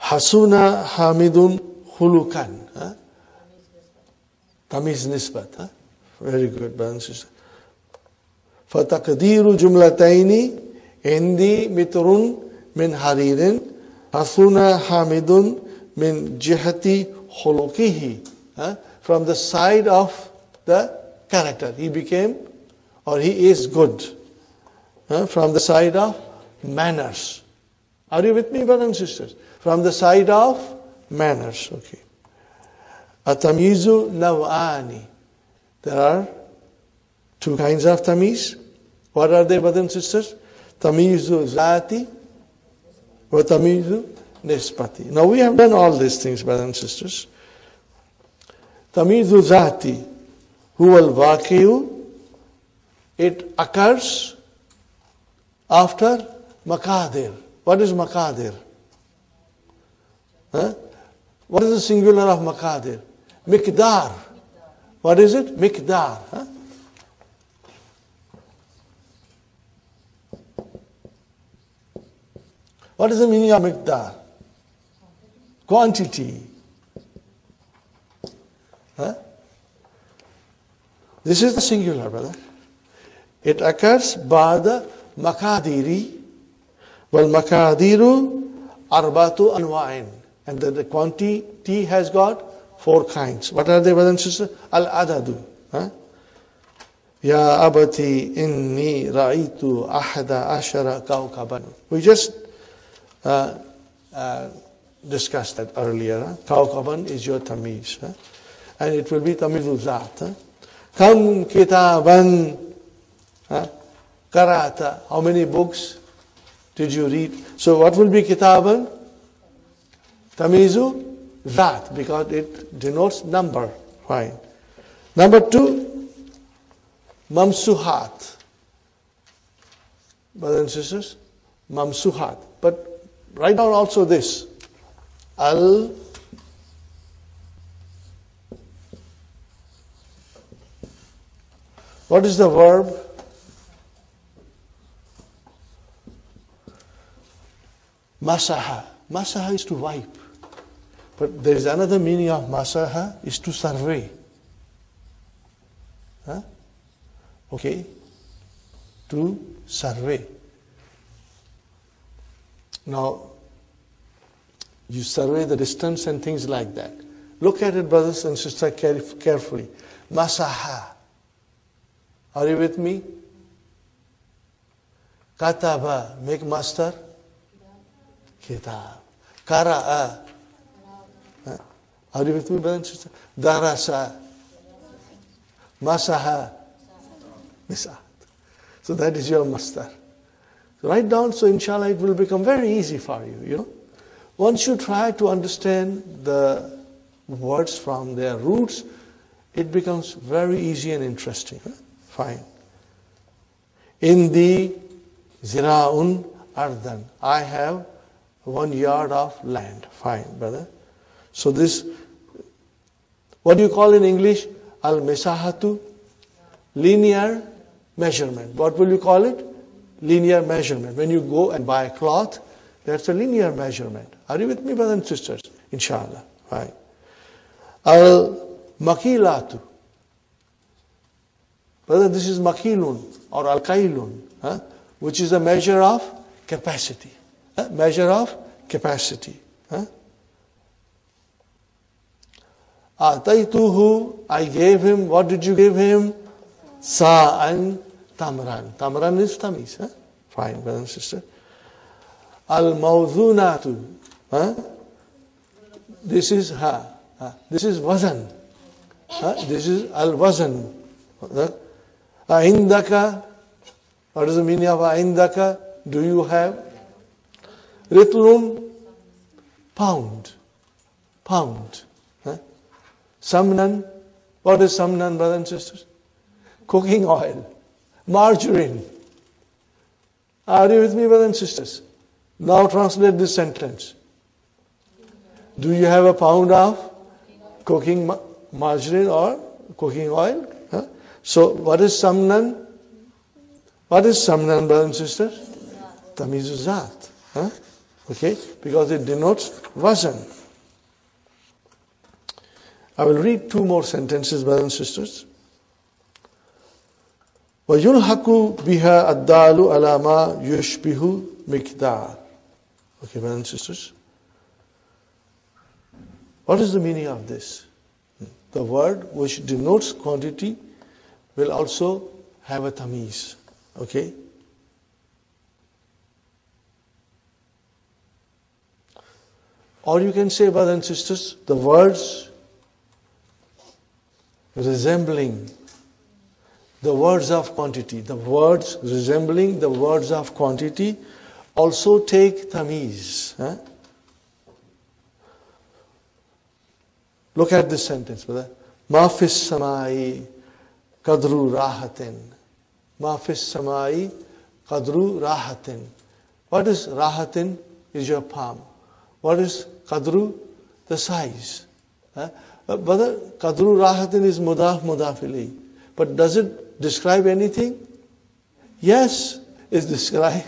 Hasuna hamidun hulukan. Huh? Tamiz nisbat. Huh? Very good, brothers and sisters. فتقدير جملتين عندي متر من حرير حسن حامد من جهة خلقه from the side of the character. He became or he is good from the side of manners. Are you with me brothers and sisters? From the side of manners okay. Atamizu nawani there are two kinds of tamiz what are they, brothers and sisters? Tamizu zati wa tamizu nispati. Now we have done all these things, brothers and sisters. Tamizu zati, huwa al it occurs after makadir. What is makadir? Huh? What is the singular of makadir? Mikdar. What is it? Mikdar. Huh? What is the meaning of miqdar? Quantity. Huh? This is the singular, brother. It occurs makadiri. Well, makadiru arbatu anwa'in. And the, the quantity has got four kinds. What are they, brothers and sisters? Al adadu. Huh? Ya abati inni ra'itu ahada ashara kawkaban. We just uh, uh, discussed that earlier. Huh? Kawkaban is your tamiz. Huh? And it will be tamizul zat. Huh? Kam kitaban karata. How many books did you read? So what will be kitaban? Tamizu zat because it denotes number. Fine. Number two, mamsuhat. Brothers and sisters, mamsuhat. But Write down also this. Al What is the verb? Masaha. Masaha is to wipe. But there is another meaning of masaha is to survey. Huh? Okay? To survey. Now, you survey the distance and things like that. Look at it, brothers and sisters, carefully. Masaha. Are you with me? Kataba. Make master. Kitab. Kara'a. Uh. Are you with me, brothers and sisters? Darasa. Masaha. Misat. So that is your master. Write down so inshallah it will become very easy for you, you know. Once you try to understand the words from their roots, it becomes very easy and interesting. Fine. In the Zira'un Ardan, I have one yard of land. Fine, brother. So this, what do you call in English? Al-Misahatu? Linear measurement. What will you call it? linear measurement. When you go and buy a cloth, that's a linear measurement. Are you with me, brothers and sisters? Inshallah. Right. Al-makilatu. Whether this is makilun or al-kailun, huh? which is a measure of capacity. Huh? Measure of capacity. Huh? I gave him, what did you give him? Sa'an tamran. Tamran is tamis. Huh? Fine, brother and sister. Al mawzunatu. Huh? This is ha. Huh? This is wazan. Huh? This is al wazan. Aindaka. What is the meaning of aindaka? Do you have? Ritlun. Pound. Pound. Huh? Samnan. What is samnan, brothers and sisters? Cooking oil. Margarine. Are you with me, brothers and sisters? Now translate this sentence. Do you have a pound of cooking margarine or cooking oil? Huh? So, what is samnan? What is samnan, brothers and sisters? Tamizuzat. Huh? Okay? Because it denotes wazan. I will read two more sentences, brothers and sisters. ويلحق بها الدال على ما يشبه مقدار Okay, brothers and sisters. What is the meaning of this? The word which denotes quantity will also have a tamiz. Okay? Or you can say, brothers and sisters, the words resembling the words of quantity, the words resembling the words of quantity also take tamiz. Look at this sentence, brother. Ma fis samai kadru rahatin. Ma fis samai kadru rahatin. What is rahatin? Is your palm. What is kadru? The size. Huh? Brother, kadru rahatin is mudaf mudafili. But does it describe anything? Yes, it describes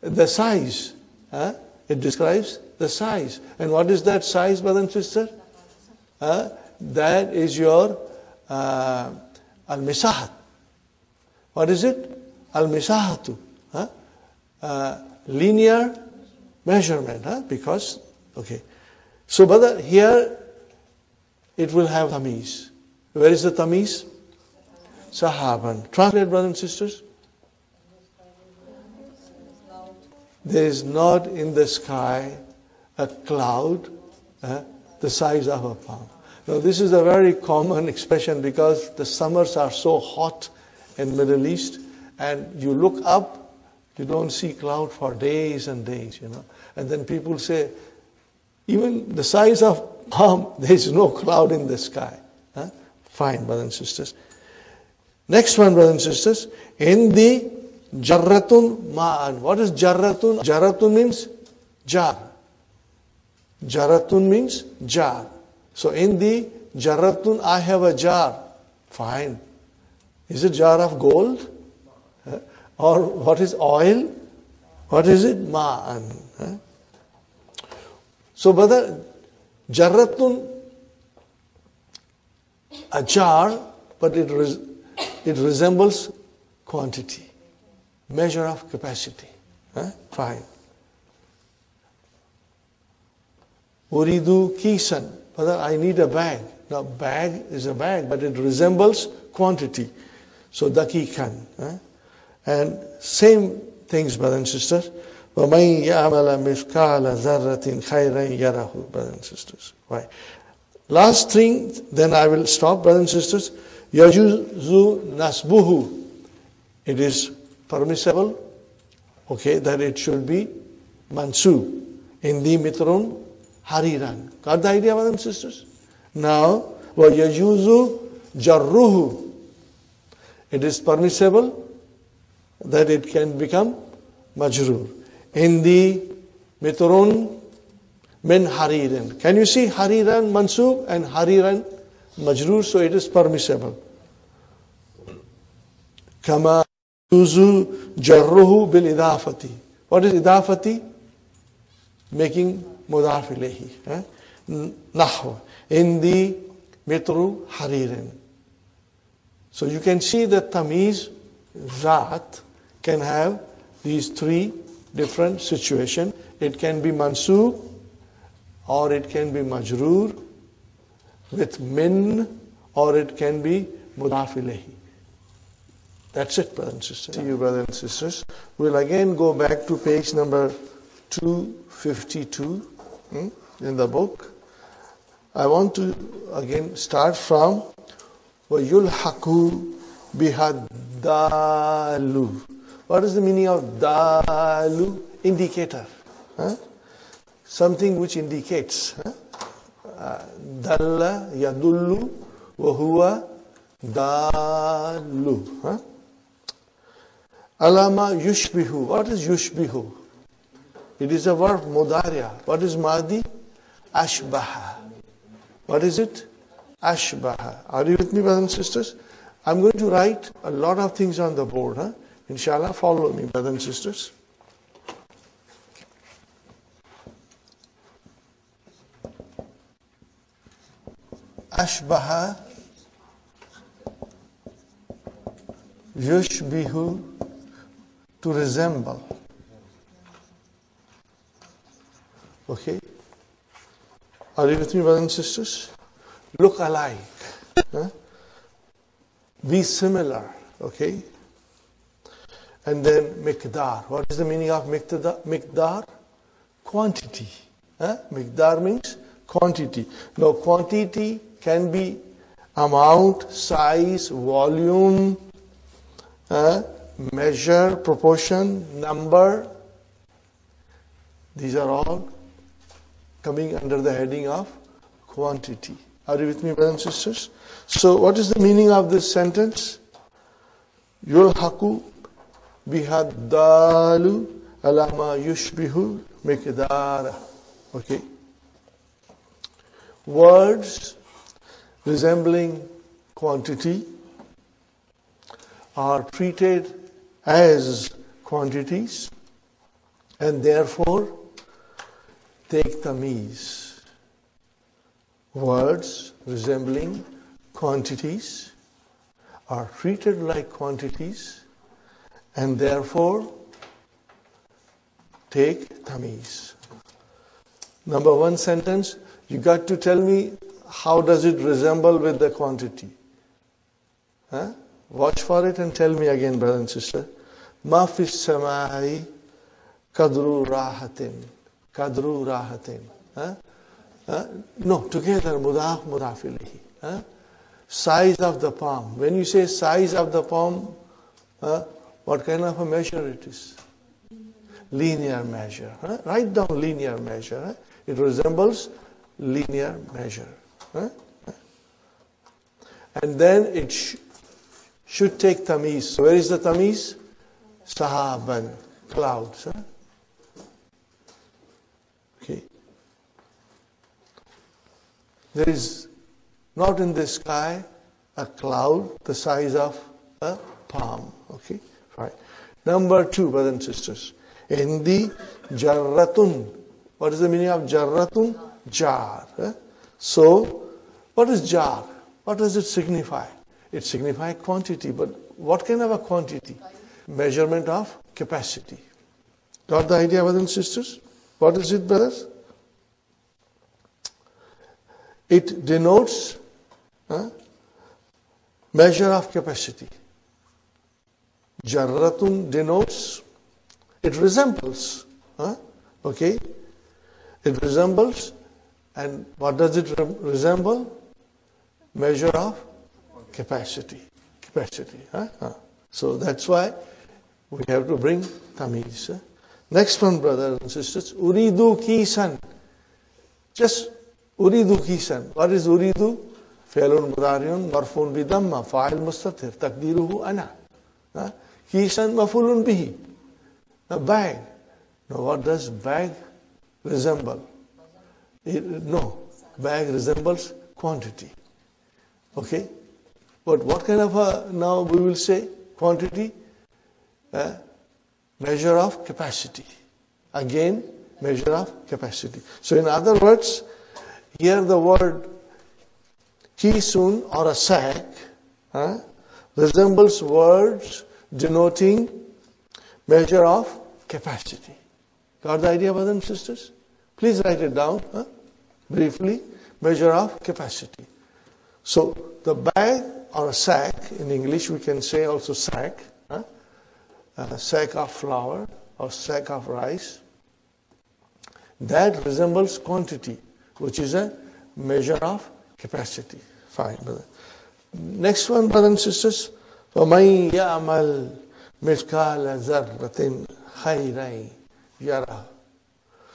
the size. Huh? It describes the size. And what is that size, brother and sister? Uh, that is your uh, al-misahat. What is it? Al-misahatu. Huh? Uh, linear measurement. Huh? Because, okay. So, brother, here it will have tamiz. Where is the tamiz? Sahaban. Translate, brothers and sisters. There is not in the sky a cloud uh, the size of a palm. Now, this is a very common expression because the summers are so hot in Middle East, and you look up, you don't see cloud for days and days, you know. And then people say, even the size of palm, there is no cloud in the sky. Huh? Fine, brothers and sisters. Next one, brothers and sisters, in the jarratun ma'an. What is jarratun? Jarratun means jar. Jaratun means jar. So in the jaratun, I have a jar. Fine. Is it jar of gold? Or what is oil? What is it? Ma'an. So brother, jaratun, a jar, but it, res- it resembles quantity, measure of capacity. Fine. Uridu kisan. Father, I need a bag. Now, bag is a bag, but it resembles quantity. So, dakikan. Eh? And same things, brothers and sisters. وَمَنْ يَعْمَلَ مِثْقَالَ ذَرَّةٍ خَيْرًا يَرَهُ Brothers and sisters. Why? Last thing, then I will stop, brothers and sisters. يَجُزُ nasbuhu. It is permissible, okay, that it should be mansub. In the mitrun hariran. Got the idea, brothers and sisters? Now, وَيَجُوزُ jarruhu. It is permissible that it can become majrur. In the mitrun min hariran. Can you see hariran mansub and hariran majrur? So it is permissible. Kama yuzu jarruhu bil idafati. What is idafati? Making مضاف إليه نحو عندي متر حرير So you can see that tamiz zat can have these three different situations. It can be mansub or it can be majroor with min or it can be mudaf. That's it, brothers and sisters. See you, brothers and sisters. We'll again go back to page number 252. hmm, in the book. I want to again start from وَيُلْحَقُ بِهَا What is the meaning of dalu? Indicator. Huh? Something which indicates. Huh? Dalla yadullu wa huwa dalu. Huh? Alama yushbihu. What is yushbihu? It is a verb mudaria. What is madi? Ashbaha. What is it? Ashbaha. Are you with me, brothers and sisters? I'm going to write a lot of things on the board. Huh? Inshallah, follow me, brothers and sisters. Ashbaha yushbihu to resemble. Okay? Are you with me, brothers and sisters? Look alike. Huh? Be similar. Okay? And then miqdar. What is the meaning of miqdar? Quantity. Huh? Means quantity. Now, quantity can be amount, size, volume, uh, measure, proportion, number. These are all coming under the heading of quantity. Are you with me, brothers and sisters? So, what is the meaning of this sentence? Yulhaku bihaddalu alama yushbihu mikdara. Okay. Words resembling quantity are treated as quantities and therefore take tamiz. Words resembling quantities are treated like quantities and therefore take tamiz. Number one sentence, you got to tell me how does it resemble with the quantity. Huh? Watch for it and tell me again, brother and sister. Ma fi samai kadru rahatin. Kadru rahatin. No, together, mudaf mudafilihi. Huh? Size of the palm. When you say size of the palm, huh? what kind of a measure it is? Linear measure. Huh? Write down linear measure. Huh? It resembles linear measure. And then it sh- should take tamiz. So where is the tamiz? Sahaban, clouds. Huh? Okay. There is not in the sky a cloud the size of a palm. Okay, right. Number two, brothers and sisters. In the jarratun. What is the meaning of jarratun? Jar. Eh? So, what is jar? What does it signify? It signifies quantity, but what kind of a quantity? Measurement of capacity. Got the idea, brothers and sisters? What is it, brothers? It denotes huh, measure of capacity. Jarratun denotes, it resembles. Huh, okay? It resembles, and what does it re- resemble? Measure of capacity. Capacity. Huh? So that's why we have to bring tamiz. Next one, brothers and sisters, uridu kisan. Just uridu kisan. What is uridu? فعل مضارع مرفوع بضمة فاعل مستتر تقديره أنا كيسا مفعول به a bag now what does bag resemble it, no bag resembles quantity okay but what kind of a now we will say quantity uh, measure of capacity. Again, measure of capacity. So, in other words, here the word Kisun or a sack huh, resembles words denoting measure of capacity. Got the idea, brothers and sisters? Please write it down huh? briefly. Measure of capacity. So the bag or a sack, in English we can say also sack, huh? a sack of flour or sack of rice, that resembles quantity, which is a measure of capacity. Fine, brother. Next one, brothers and sisters. فَمَنْ يَعْمَلْ مِثْقَالَ ذَرَّةٍ خَيْرًا يَرَهُ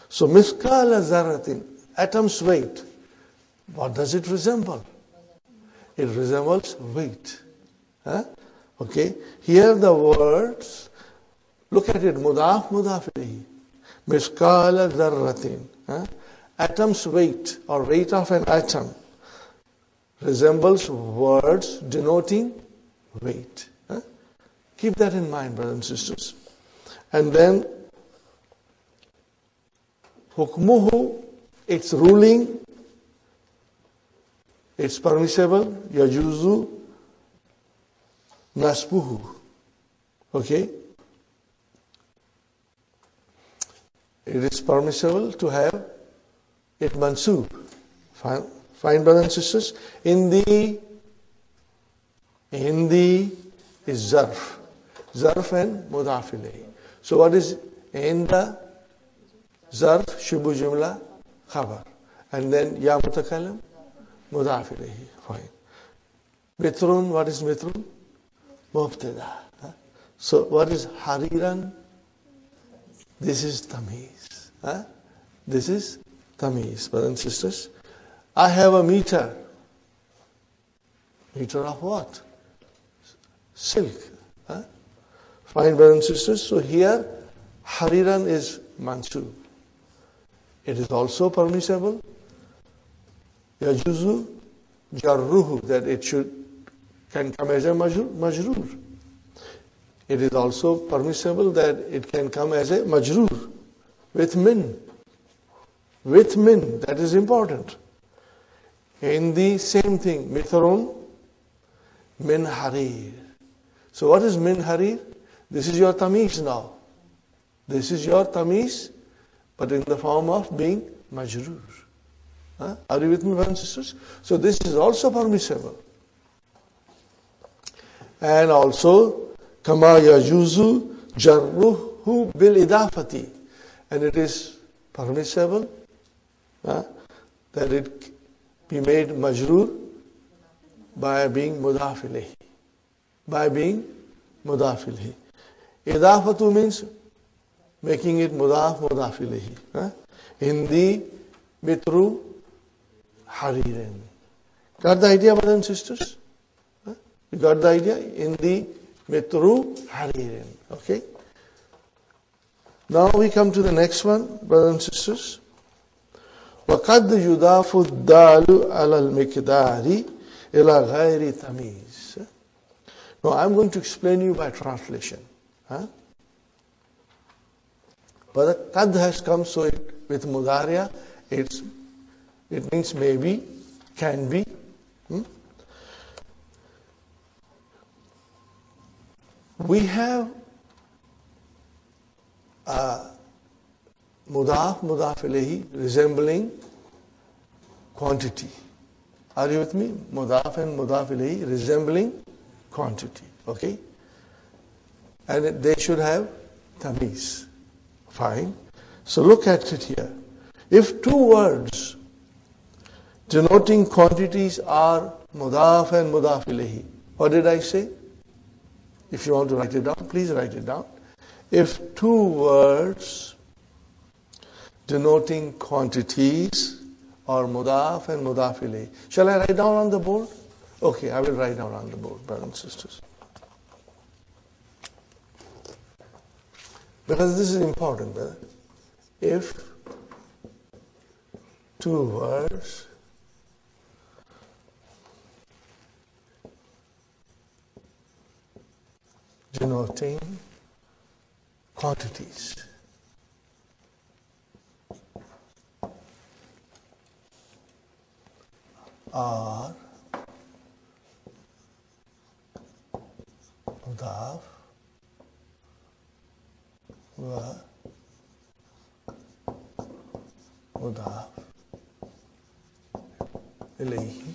So مِثْقَالَ ذَرَّةٍ, atom's weight. What does it resemble? It resembles weight. Huh? Okay. Here the words, look at it, mudaf, mudaf ilayhi. Miskala dharratin. Huh? Atom's weight or weight of an atom resembles words denoting weight. Huh? Keep that in mind, brothers and sisters. And then, hukmuhu, its ruling, it's permissible, yajuzu, nasbuhu. Okay? It is permissible to have it mansub. Fine, fine brothers and sisters. In the in the is zarf. Zarf and mudaf So what is in the zarf shubu jumla khabar. And then ya mutakallim mudaf Fine. Mitrun, what is mitrun? Mubtada. So what is hariran? This is tamiz. This is tamiz, brothers and sisters. I have a meter. Meter of what? Silk. Huh? Fine, brothers and sisters. So here, hariran is Mansu. It is also permissible. Yajuzu jarruhu, that it should can come as a majrur. It is also permissible that it can come as a majrur with min with min, that is important. In the same thing, mitharun, min harir. So what is min harir? This is your tamiz now. This is your tamiz, but in the form of being majrur. Huh? Are you with me, brothers and sisters? So this is also permissible. And also, kama yajuzu jarruhu bil idafati. And it is permissible that it be made majrur by being mudaf by being mudaf ilayhi idafatu means making it mudaf mudaf the mitru haririn. Got the idea brothers and sisters? You got the idea? In the Mitru Haririn. Okay? Now we come to the next one, brothers and sisters. وقد يضاف الدال على المقدار إلى غير تمييز. Now I'm going to explain you by translation. Huh? But the qad has come, so it, with mudaria, it's, it means maybe, can be. Hmm? We have a mudaf, mudaf ilayhi, resembling quantity. Are you with me? Mudaf and mudaf resembling quantity. Okay? And they should have tamiz. Fine. So look at it here. If two words denoting quantities are mudaf and mudaf what did I say? If you want to write it down, please write it down. If two words denoting quantities are mudaf and mudaf Shall I write down on the board? Okay, I will write down on the board, brothers and sisters. Because this is important, brother. If two words denoting quantities. are Udav व उदाव इलेही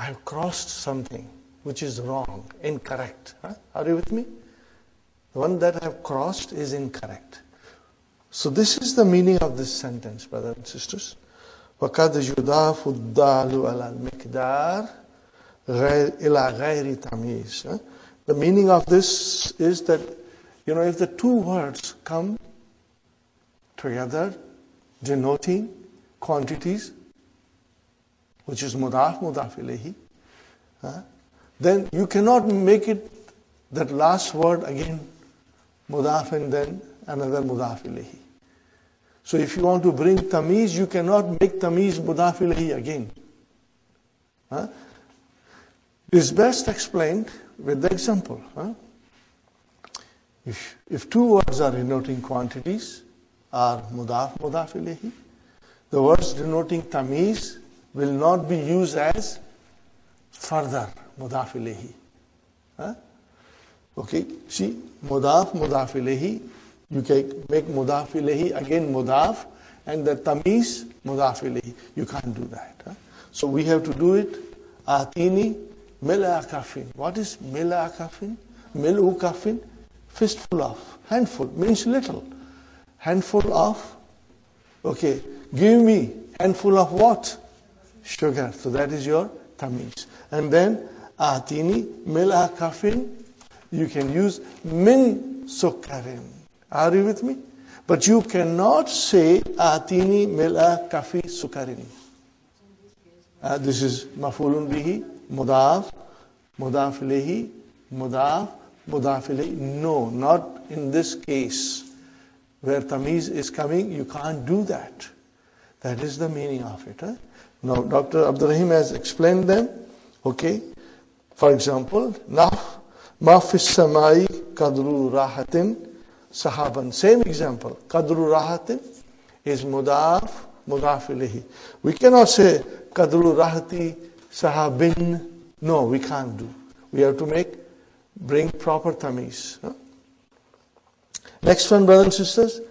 I have crossed something which is wrong, incorrect. Huh? Are you with me? The one that I have crossed is incorrect. So this is the meaning of this sentence, brothers and sisters. وقد يضاف الضال على المقدار غير إلى غير تمييز. The meaning of this is that, you know, if the two words come together denoting quantities, which is mudaf, mudaf ilayhi, uh, then you cannot make it that last word again mudaf and then another mudaf ilayhi. So if you want to bring tamiz, you cannot make tamiz mudaf ilayhi again. Huh? It's best explained with the example. Huh? If, if two words are denoting quantities, are mudaf, mudaf ilayhi, the words denoting tamiz will not be used as further mudaf ilayhi. Huh? Okay, see, mudaf, mudaf ilayhi, you can make mudaf ilayhi again mudaf, and the tamiz mudaf ilayhi. You can't do that. Huh? So we have to do it. Atini mila kafin. What is mila kafin? Milu kafin? Fistful of. Handful means little. Handful of. Okay. Give me handful of what? Sugar. So that is your tamiz. And then atini mila kafin. You can use min sukarin. Are you with me? But you cannot say atini mila kafi sukarin. Uh, this is mafulun bihi, mudaf, mudaf ilayhi, mudaf, mudaf ilayhi. No, not in this case. Where tamiz is coming, you can't do that. That is the meaning of it. Huh? Now, Dr. Abdur Rahim has explained them. Okay. For example, now, ma fis samai kadru rahatin sahaban. Same example. Kadru rahatin is mudaf, mudaf ilayhi. We cannot say kadru rahati sahabin. No, we can't do. We have to make, bring proper tamiz. Huh? Next one, brothers and sisters.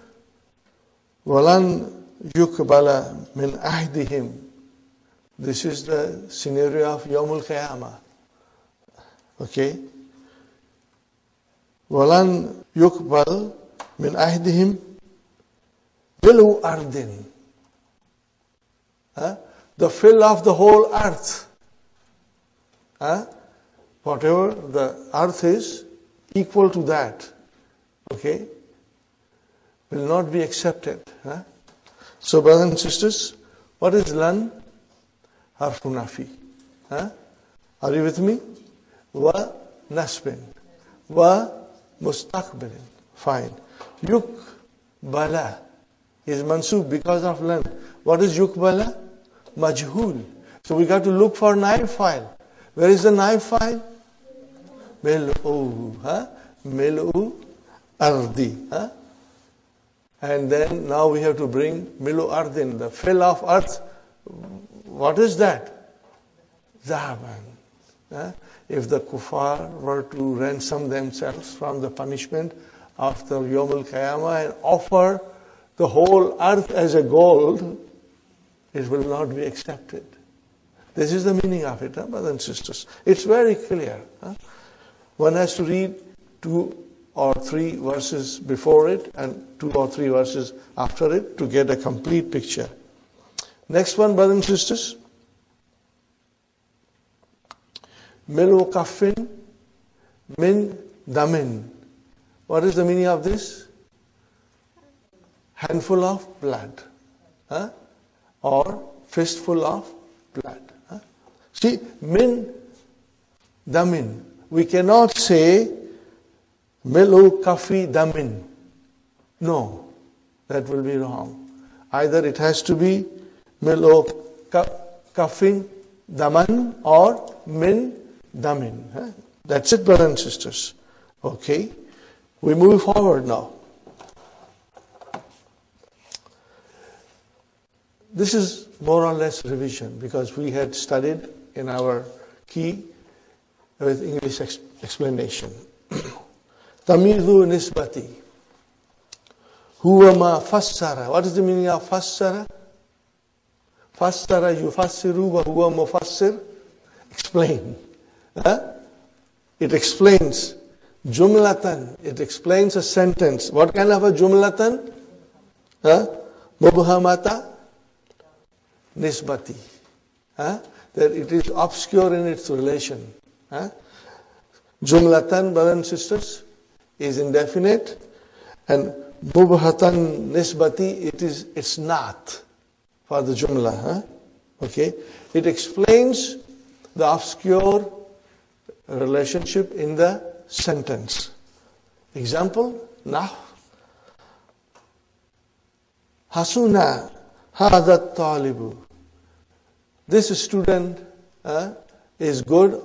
Walan yukbala min ahdihim. This is the scenario of Yawmul Qiyamah. Okay? Walan yukbal min ahdihim bilu ardin. The fill of the whole earth. Huh? Whatever the earth is, equal to that. Okay? Will not be accepted. Huh? So, brothers and sisters, what is lan? Nafi. Huh? Are you with me? Wa nasbin. Wa mustaqbilin. Fine. Bala is mansub because of lan. What is yuk bala? Majhul. So we got to look for naib fa'il. Where is the naib fa'il? Mil'u. Huh? Mil'u ardi. Huh? And then now we have to bring milu ardin, the fill of earth. What is that? Zahaban. If the kuffar were to ransom themselves from the punishment of the Yawmul Qiyamah and offer the whole earth as a gold, it will not be accepted. This is the meaning of it, huh, brothers and sisters. It's very clear. Huh? One has to read two or three verses before it and two or three verses after it to get a complete picture. Next one, brothers and sisters. Milu kafin min damin. What is the meaning of this? Handful of blood. Huh? Or fistful of blood. Huh? See, min damin. We cannot say milu kafi damin. No, that will be wrong. Either it has to be milu kafin daman or min damin. That's it, brothers and sisters. Okay, we move forward now. This is more or less revision because we had studied in our key with English ex- explanation. Tamizu nisbati. Huwa ma fassara. What is the meaning of fassara? Fassara yufassiru wa huwa mufassir. Explain. Huh? It explains. Jumlatan. It explains a sentence. What kind of a jumlatan? Huh? Mubhamata nisbati. Huh? That it is obscure in its relation. Huh? Jumlatan, brothers and sisters, is indefinite, and mubhatan nisbati, it is it's not for the jumla. Huh? Okay, it explains the obscure relationship in the sentence. Example, nah. Hasuna hadha talibu. This student uh, is good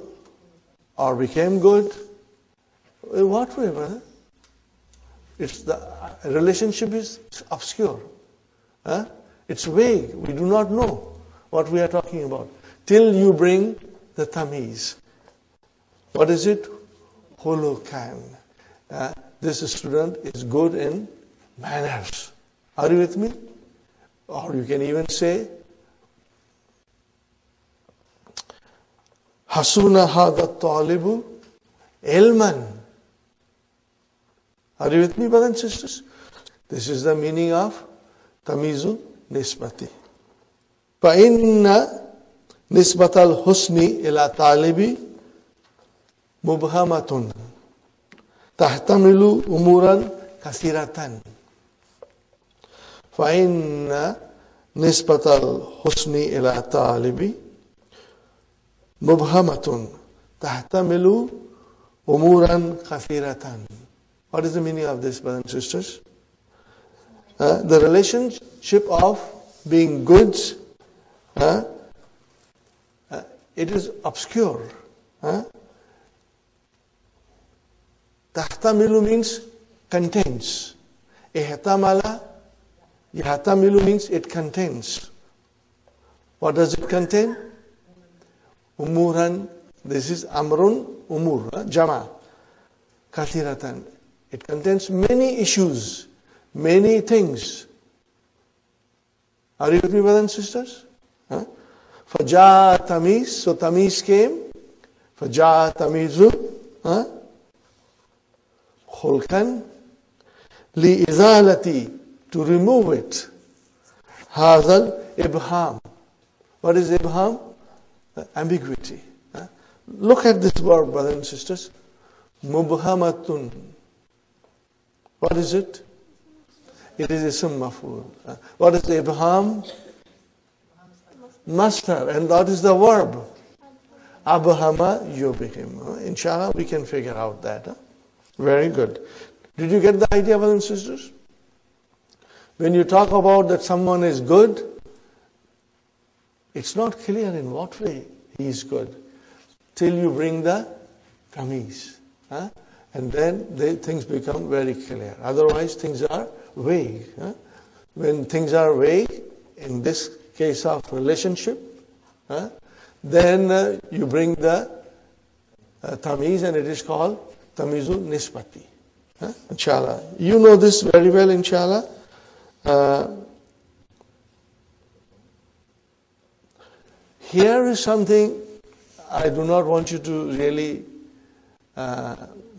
or became good. In what way, brother? It's the relationship is obscure. Huh? It's vague. We do not know what we are talking about till you bring the tamiz. What is it? Holocan. Uh, this student is good in manners. Are you with me? Or you can even say, Hasuna hada talibu ilman. Are you with me, brothers and sisters? This is the meaning of tamizu nisbati. فإن نسبة الحسن إلى طالب مبهمة تحتمل أمورا كثيرة فإن نسبة الحسن إلى طالب مبهمة تحتمل أمورا كثيرة What is the meaning of this, brothers and sisters? Uh, the relationship of being goods. uh, uh, it is obscure. Uh, Tahtamilu means contains. Ihtamala, yahtamilu means it contains. What does it contain? Umuran, this is amrun umur, uh, jama. Kathiratan. It contains many issues, many things. Are you with me, brothers and sisters? Huh? Faja tamiz, so tamiz came. Faja tamizu, khulkan, li izalati, to remove it. Hazal ibham. What is ibham? ambiguity. Huh? Look at this word, brothers and sisters. Mubhamatun. What is it? It is ism maf'ul. Uh, what is the? Masdar. And that is the verb. Abhama yubihim. Uh, inshallah, we can figure out that. Very good. Did you get the idea, brothers and sisters? When you talk about that someone is good, it's not clear in what way he is good till you bring the tamiz. Huh? And then they, things become very clear. Otherwise, things are vague. Huh? When things are vague, in this case of relationship, huh? then uh, you bring the uh, tamiz and it is called tamizu nisbati. Huh? Inshallah. You know this very well, inshallah. Uh, here is something I do not want you to really uh,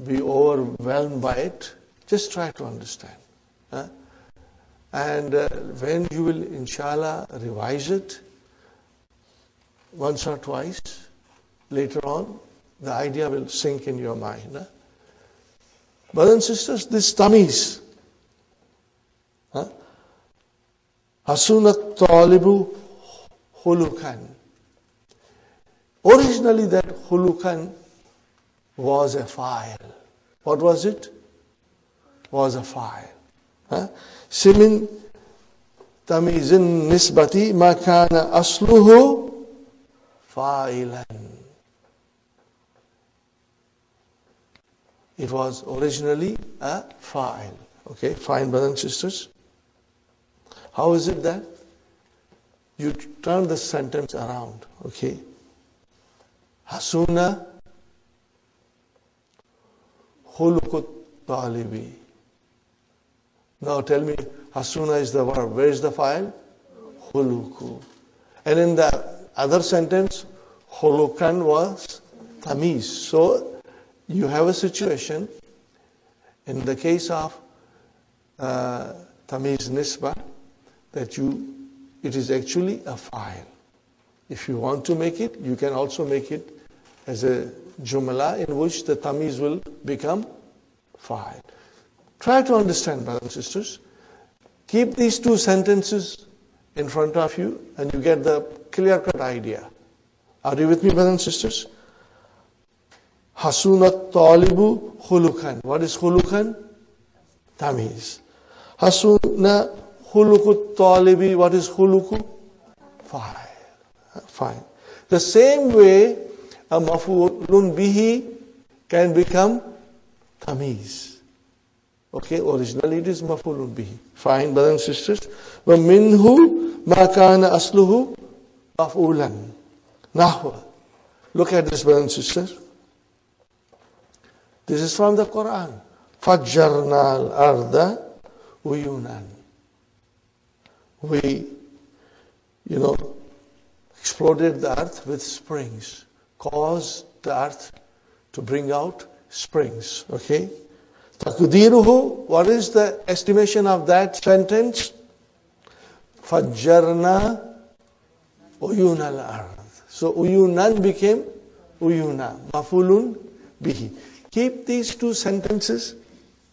be overwhelmed by it. Just try to understand. Huh? And uh, when you will, inshallah, revise it once or twice, later on, the idea will sink in your mind. Brothers and sisters, this tamiz, huh? hasunat talibu hulukan. Originally, that hulukan was a fa'il. What was it? Was a fa'il. Huh? سمن تمييز النسبة ما كان أصله فاعلا It was originally a file. Okay, fine, brothers and sisters. How is it that? You turn the sentence around. Okay. Hasuna Hulukut talibi. Now tell me, hasuna is the verb. Where is the fa'il? Huluku. And in the other sentence, hulukan was tamiz. So you have a situation in the case of uh, tamiz nisba that you it is actually a fa'il. If you want to make it, you can also make it as a jumla in which the tamiz will become fa'il. Try to understand, brothers and sisters. Keep these two sentences in front of you and you get the clear cut idea. Are you with me, brothers and sisters? Hasunat talibu khulukan. What is khulukan? Tamiz. Hasuna khulukut talibi. What is khuluku? Fine. Fine. The same way a mafulun bihi can become tamiz. Okay, originally it is mafulun bihi. Fine, brothers and sisters. وَمِنْهُ مَا كَانَ أَصْلُهُ مَفْعُولًا Nahwa. Look at this, brothers and sisters. This is from the Quran. فَجَّرْنَا الْأَرْضَ uyunan. We you know, exploded the earth with springs, caused the earth to bring out springs. Okay? Takdiruhu, what is the estimation of that sentence? Fajjarna uyun al ard. So uyunan became uyuna, mafulun bihi. Keep these two sentences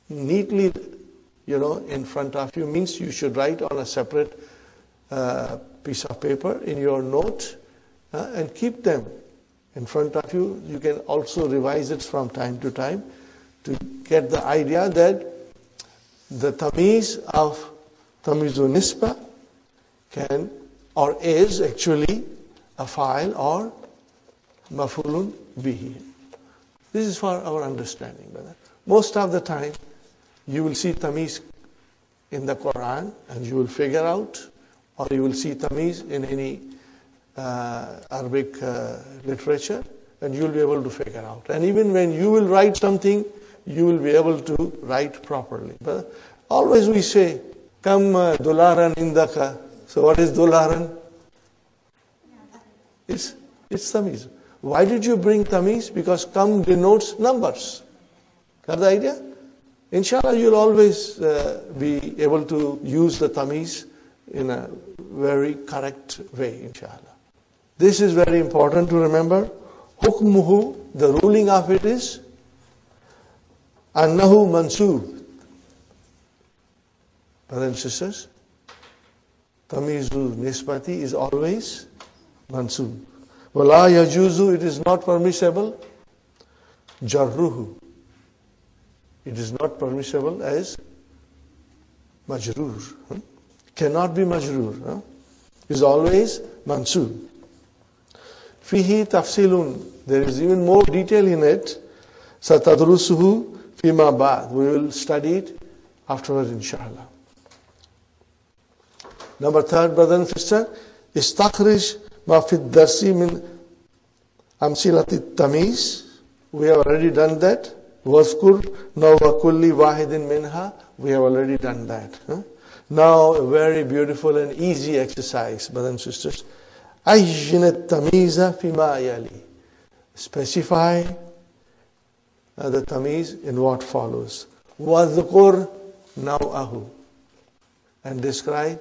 neatly, you know, in front of you. Means you should write on a separate uh, piece of paper in your note uh, and keep them in front of you. You can also revise it from time to time to get the idea that the tamiz of tamizu nisba can or is actually a fa'il or mafulun bihi. This is for our understanding, brother. Most of the time, you will see tamiz in the Quran and you will figure out, or you will see tamiz in any uh, Arabic uh, literature and you will be able to figure out. And even when you will write something, you will be able to write properly. But always we say, Kam uh, dolaran indaka. So what is dolaran? It's, it's tamiz. Why did you bring tamiz? Because kam denotes numbers. Got the idea? Inshallah, you'll always uh, be able to use the tamiz in a very correct way, inshallah. This is very important to remember. Hukmuhu, the ruling of it is Brothers and sisters, tamizu nisbati is always mansub. Wala yajuzu, it is not permissible. Jarruhu, it is not permissible as majrur. Huh? Hmm? Cannot be majrur. Huh? Is always mansub. Fihi tafsilun. There is even more detail in it. Satadrusuhu fima ba'd. We will study it afterwards, inshallah. Number third, brother and sister, istakhrij ما في الدرس من أمثلة التمييز we have already done that واذكر نوع كل واحد منها we have already done that huh? now a very beautiful and easy exercise brothers and sisters أين التمييز فيما يلي specify uh, the tamiz in what follows واذكر نوعه and describe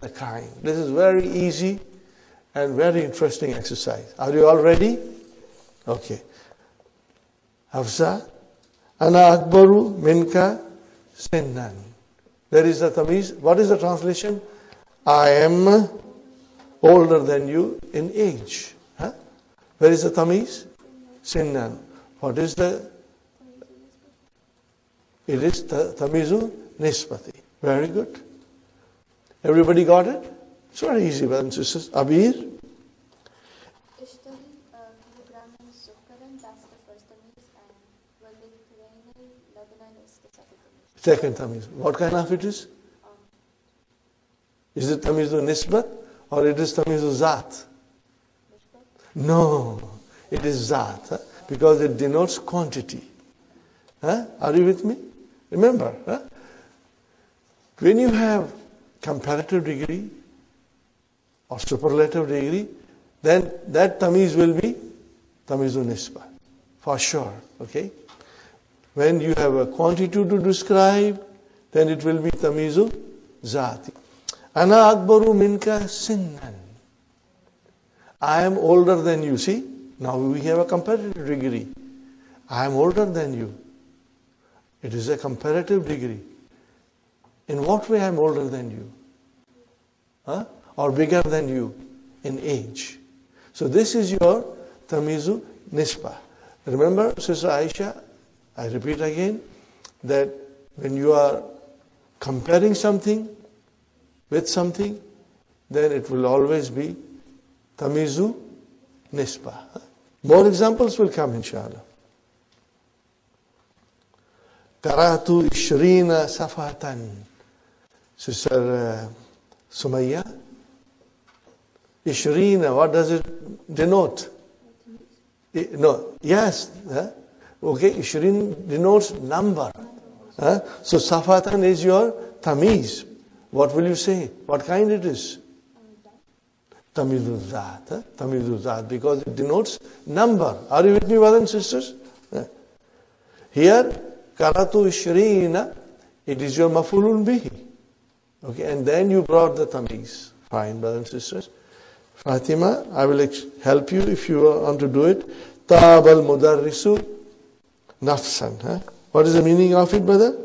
the kind this is very easy and very interesting exercise. Are you all ready? Okay. Hafsa, Ana Akbaru Minka Sinnan. There is the tamiz. What is the translation? I am older than you in age. Huh? Where is the tamiz? Sinnan. What is the? it is tamizu nisbati. Very good. Everybody got it? It's very easy, brothers and sisters. Abir? Second tamiz. What kind of it is? Is it tamizu nisbat or it is tamizu zat? No, it is zat huh? because it denotes quantity. Huh? Are you with me? Remember, huh? when you have comparative degree, or superlative degree, then that tamiz will be tamizu nisba, for sure. Okay? When you have a quantity to describe, then it will be tamizu zati. Ana akbaru minka sinnan. I am older than you. See? Now we have a comparative degree. I am older than you. It is a comparative degree. In what way I am older than you? Huh? or bigger than you in age. So this is your tamizu nisba. Remember, Sister Aisha, I repeat again, that when you are comparing something with something, then it will always be tamizu nisba. More examples will come, inshallah. Karatu Ishrina Safatan. Sister uh, Sumaya, Ishrina, what does it denote? No, yes. Okay, Ishrin denotes number. So Safatan is your tamiz. What will you say? What kind it is? Tamizuzat. Huh? Because it denotes number. Are you with me, brothers and sisters? Here, karatu ishrina, it is your mafulun bihi. Okay, and then you brought the tamiz. Fine, brothers and sisters. Fatima, I will help you if you want to do it. Tab al mudarrisu nafsan. Huh? What is the meaning of it, brother?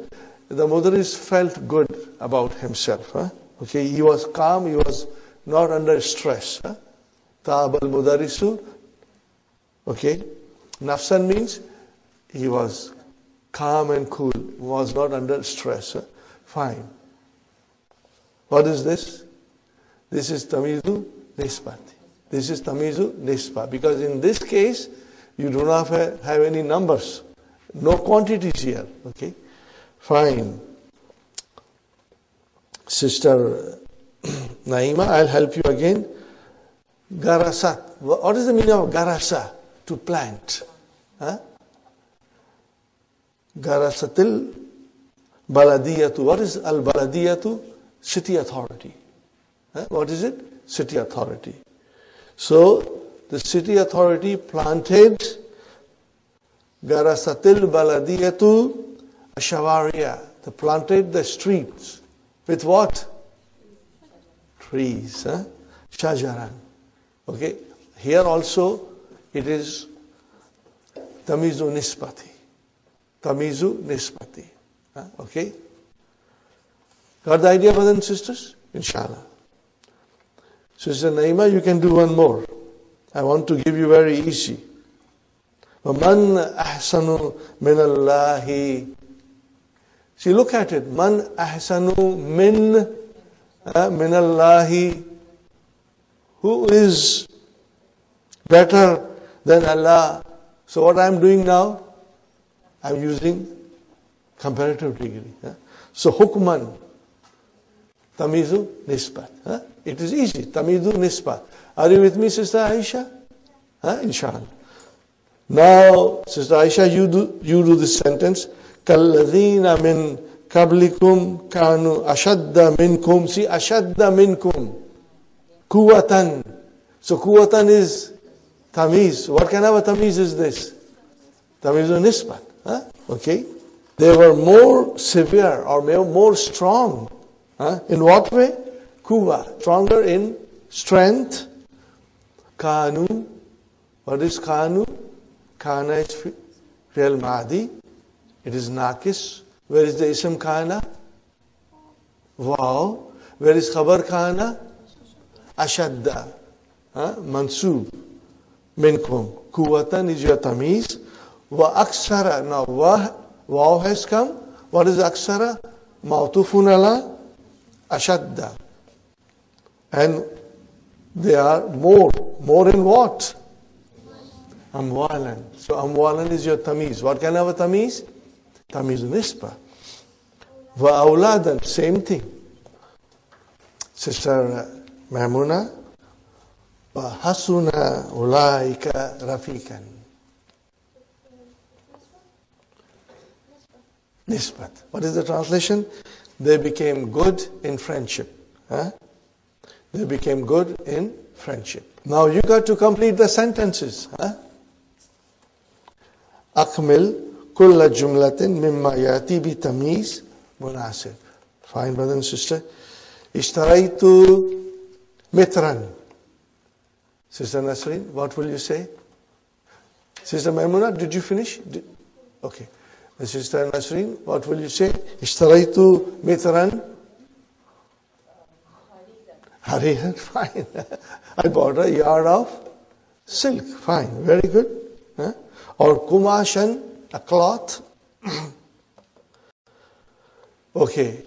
The mudarris felt good about himself. Huh? Okay, he was calm, he was not under stress. Huh? Tab al mudarrisu. Okay, nafsan means he was calm and cool, was not under stress. Eh? Fine. What is this? This is tamizu nisbat. This is tamizu nisba. Because in this case, you do not have, any numbers. No quantities here. Okay? Fine. Sister Naima, I'll help you again. Garasat. What is the meaning of garasa? To plant. Huh? Garasatil baladiyatu. What is al baladiyatu? City authority. Huh? What is it? City authority. So the city authority planted Garasatil baladiyatu ashawariya. They planted the streets with what? Trees. Huh? Shajaran. Okay. Here also it is Tamizu Nisbati. Tamizu Nisbati. Huh? Okay? Got the idea, brothers and sisters? Inshallah. Sister Naima, you can do one more. I want to give you very easy. Man ahsanu min Allahi. See, look at it. Man ahsanu min uh, min Allahi. Who is better than Allah? So what I'm doing now? I'm using comparative degree. Huh? So hukman, tamizu nisbat. Huh? It is easy. Tamizu nisbat. Are you with me, Sister Aisha? Huh? Inshallah. Now, Sister Aisha, you do, you do this sentence. كالذين من قبلكم كانوا أشد منكم see أشد منكم قوة so قوة is tamiz what kind of a tamiz is this tamiz nisbat huh? okay they were more severe or more strong huh? in what way kuwa stronger in strength kanu what is kanu kana is real madi it is Nakis. Where is the Ism Kana? Wow. Where is Khabar Kana? Ashadda. Huh? Mansub. Minkum. Is your tamiz. Wa akshara. Now wa, wow has come. What is akshara? Mautufun ala ashadda. And they are more. More in what? Amwalan. So amwalan is your tamiz. What kind of a tamiz? Tamiz nisba. Wa same thing. Sister Mamuna, wa hasuna ulaika rafikan. Nisbat. What is the translation? They became good in friendship. Huh? They became good in friendship. Now you got to complete the sentences. Huh? أكمل كل جملة مما يأتي بتمييز مناسب fine brother and sister اشتريت مترا sister Nasreen what will you say sister Maimuna did you finish did, okay The sister Nasreen, what will you say? Ishtaraitu Mitran? Harihan, fine. I bought a yard of silk, fine, very good. Huh? Or kumashan, a cloth. okay.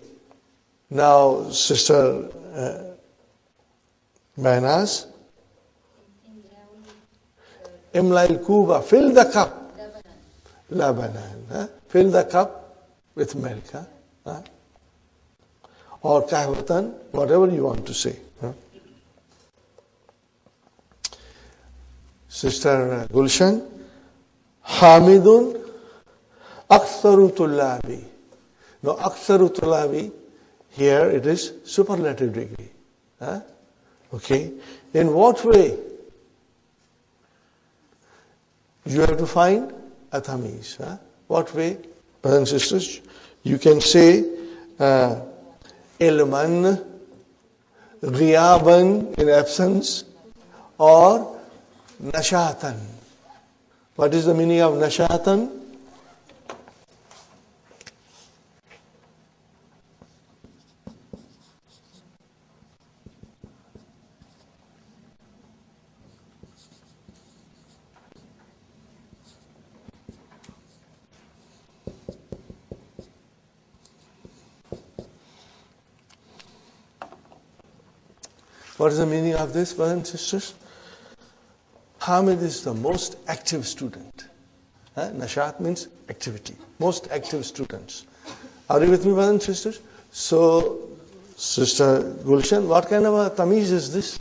Now, Sister uh, Bainas. Imlail Kuba, fill the cup. Labanan. Huh? Fill the cup with milk. Huh? Huh? Or kahwatan, whatever you want to say. Sister uh, Gulshan, Hamidun Aktharu. Now, aktharu here it is superlative degree. Huh? Okay? In what way? You have to find a tamiz. Huh? What way? Brothers and sisters, you can say uh, ilman, ghiyaban in absence, or nashatan. What is the meaning of nashatan? What is the meaning of this, brothers and sisters? Hamid is the most active student. Huh? Nashat means activity. Most active students. Are you with me, brothers and sisters? So, Sister Gulshan, what kind of a tamiz is this?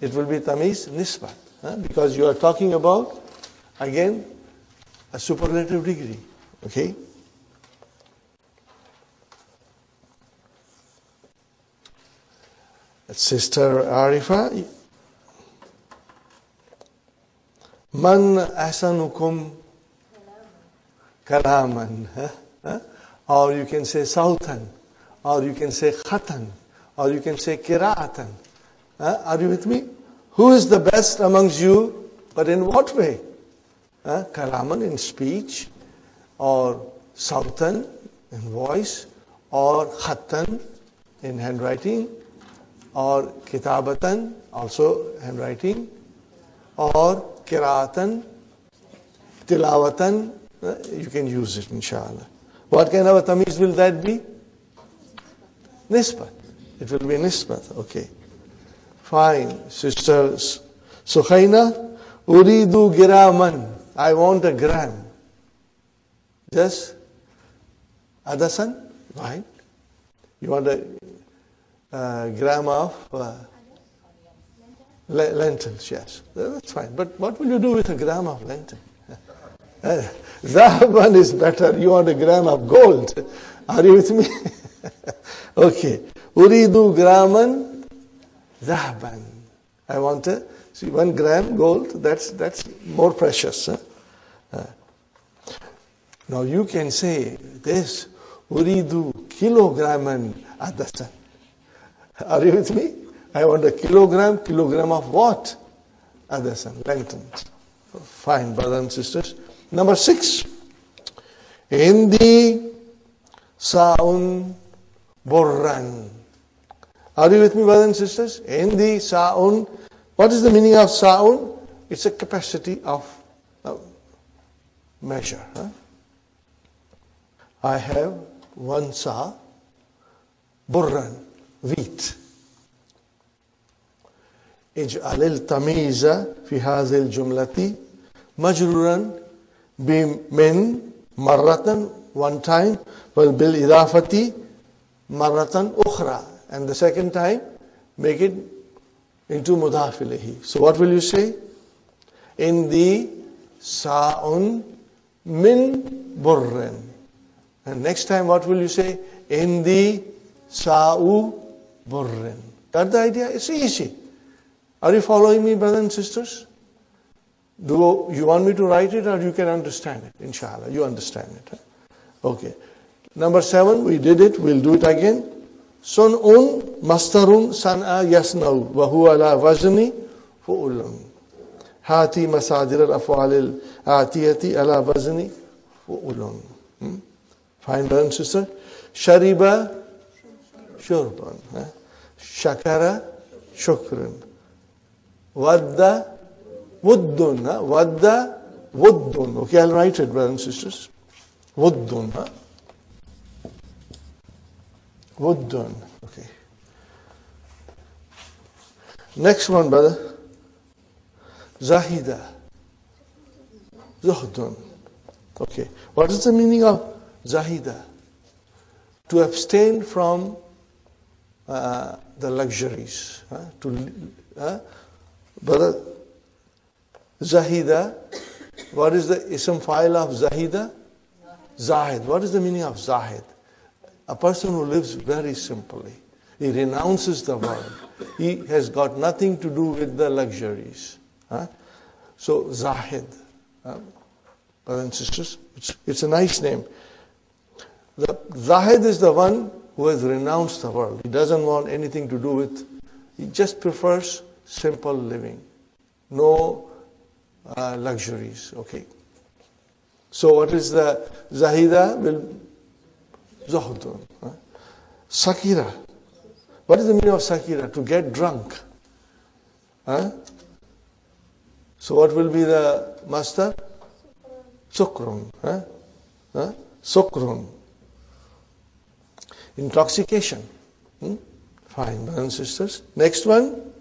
It will be tamiz nisbat. Huh? Because you are talking about, again, a superlative degree. Okay? Sister Arifa, Man ahsanukum kalaman. Huh? Or you can say sautan. Or you can say khatan. Or you can say kira'atan. Huh? Are you with me? Who is the best amongst you? But in what way? Huh? Kalaman in speech. Or sautan in voice. Or khatan in handwriting or kitabatan, also handwriting, or kiratan, tilawatan, uh, you can use it inshallah. What kind of a tamiz will that be? Nisbat. It will be nisbat, okay. Fine, sisters. Sukhaina, uridu giraman. I want a gram. Just adasan, right? You want a uh, gram of uh, lentils, yes. That's fine. But what will you do with a gram of lentil? Uh, Zahaban is better. You want a gram of gold. Are you with me? okay. Uridu graman zahaban. I want a, see, one gram gold, that's, that's more precious. Huh? Uh, now you can say this, uridu kilograman adasan. Are you with me? I want a kilogram, kilogram of what? Adasan, lengthens. Fine, brothers and sisters. Number six. Hindi saun borran. Are you with me, brothers and sisters? Hindi saun. What is the meaning of saun? It's a capacity of uh, measure. Huh? I have one sa, burran wheat. اجعل التمييز في هذه الجملة مجرورا بمن مرة one time وبالإضافة مرة أخرى and the second time make it into إليه so what will you say in the ساء من بر and next time what will you say in the ساء burrin. Got the idea? It's easy. Are you following me, brothers and sisters? Do you want me to write it or you can understand it? Inshallah, you understand it. Huh? Okay. Number seven, we did it. We'll do it again. Son un mastarun san'a yasna'u wa huwa la wazni fu'ulun. Hati masadir al-afwalil atiyati ala wazni fu'ulun. Hmm? Fine, brothers and sisters. Shariba shurban. Huh? Shakara, shukrun. Vadda, wuddun. Huh? Vadda. Okay, I'll write it, brothers and sisters. Wuddun. Huh? Okay. Next one, brother. Zahida. Zuhdun. Okay. What is the meaning of Zahida? To abstain from uh, the luxuries. Uh, to, uh, brother, Zahida, what is the ism fa'il of Zahida? Zahid. What is the meaning of Zahid? A person who lives very simply. He renounces the world. He has got nothing to do with the luxuries. Huh? So, Zahid. Huh? Brothers and sisters, it's, it's a nice name. The Zahid is the one who has renounced the world. He doesn't want anything to do with, he just prefers simple living. No uh, luxuries, okay. So what is the Zahida? Will. Huh? Sakira. What is the meaning of Sakira? To get drunk. Huh? So what will be the masdar? Sukrun. Huh? Huh? Sukrun. Intoxication. Hmm? Fine, brothers and sisters. Next one.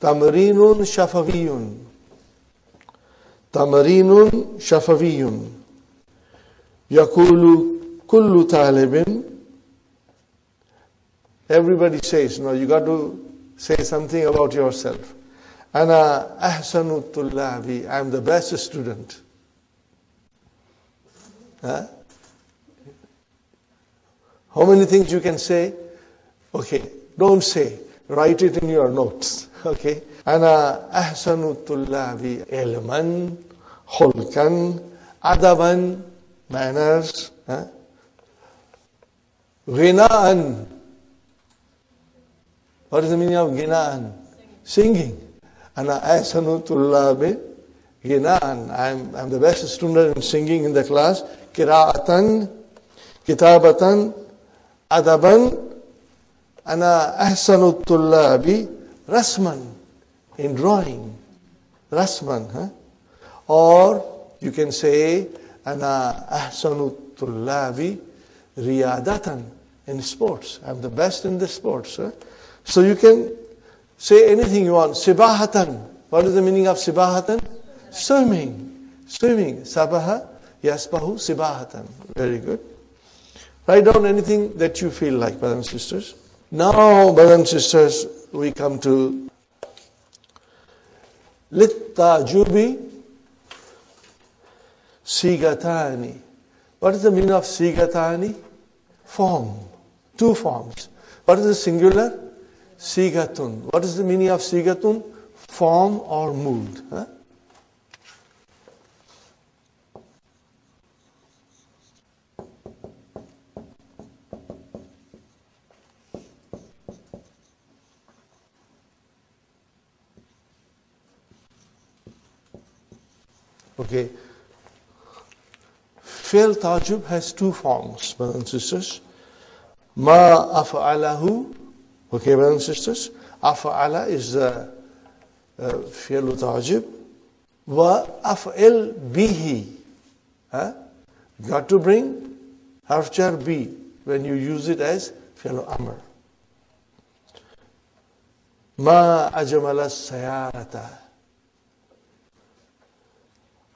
Tamarinun shafaviyun. Tamarinun shafaviyun. Yakulu kullu talibin. Everybody says, no, you got to say something about yourself. Ana ahsanu tullabi. I'm the best student. Huh? How many things you can say? Okay, don't say. Write it in your notes. Okay. أنا أحسن الطلاب علما خلقا أدبا manners huh? غناء What is the meaning of غناء? Singing. أنا أحسن الطلاب غناء I'm, I'm the best student in singing in the class قراءة كتابة أدبا أنا أحسن الطلاب رسما in drawing رسما huh? or you can say أنا أحسن الطلاب رياضة in sports I'm the best in the sports huh? so you can say anything you want سباحة what is the meaning of سباحة swimming swimming سباحة يسبح سباحة very good Write down anything that you feel like, brothers and sisters. Now, brothers and sisters, we come to Littajubi Sigatani. What is the meaning of Sigatani? Form. Two forms. What is the singular? Sigatun. What is the meaning of Sigatun? Form or mood. Huh? Okay. Fi'l ta'ajjub has two forms, brothers and sisters. Ma af'alahu, okay, brothers and sisters. Af'ala is the uh, ta'ajjub. Wa af'il bihi. Got to bring harf bi when you use it as fi'l amr. Ma ajmala sayarata.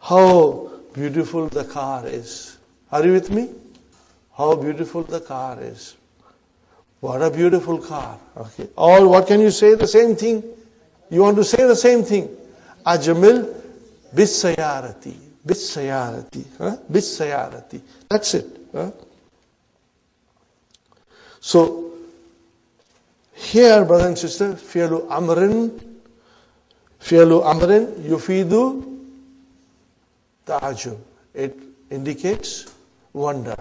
How beautiful the car is. Are you with me? How beautiful the car is. What a beautiful car. Okay. Or what can you say? The same thing. You want to say the same thing. Ajamil bisayarati. Bisayarati. Huh? Bisayarati. That's it. Huh? So, here, brother and sister, fi'lu amrin, fi'lu amrin yufidu ta'ajjub. It indicates wonder.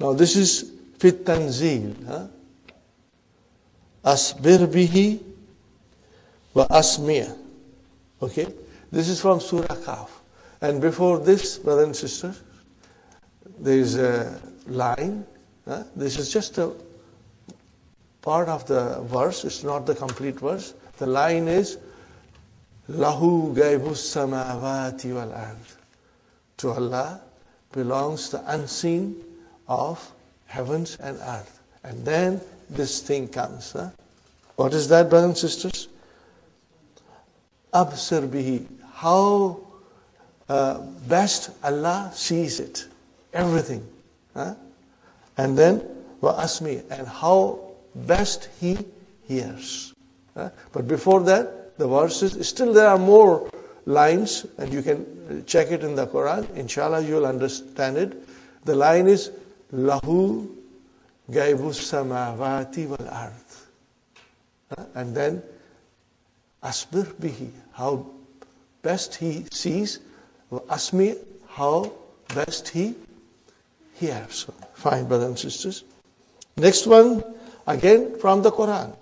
Now this is fit tanzil. Asbir bihi wa asmiya. Okay? This is from Surah Kahf. And before this, brother and sister, there is a line. Huh? This is just a part of the verse. It's not the complete verse. The line is Lahu samawati wal ard. To Allah belongs the unseen of heavens and earth. And then this thing comes. Huh? What is that, brothers and sisters? Absir bihi. How uh, best Allah sees it. Everything. Huh? And then, wa asmi. And how best He hears. Huh? But before that, the verses. Still, there are more lines, and you can check it in the Quran. Inshallah, you'll understand it. The line is lahu gaibu samawati wal ard. And then asbir bihi, how best he sees, asmi, how best he hears. Fine, brothers and sisters. Next one, again from the Quran.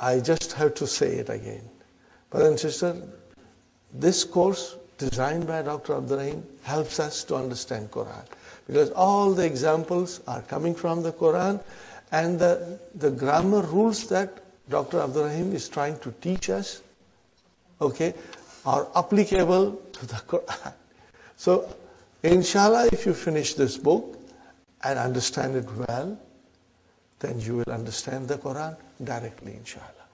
I just have to say it again. Brothers and sisters, this course designed by Dr. Abdur Rahim helps us to understand Quran. Because all the examples are coming from the Quran and the, the grammar rules that Dr. Abdur Rahim is trying to teach us, okay, are applicable to the Quran. So, inshallah, if you finish this book and understand it well, then you will understand the Quran directly, inshallah.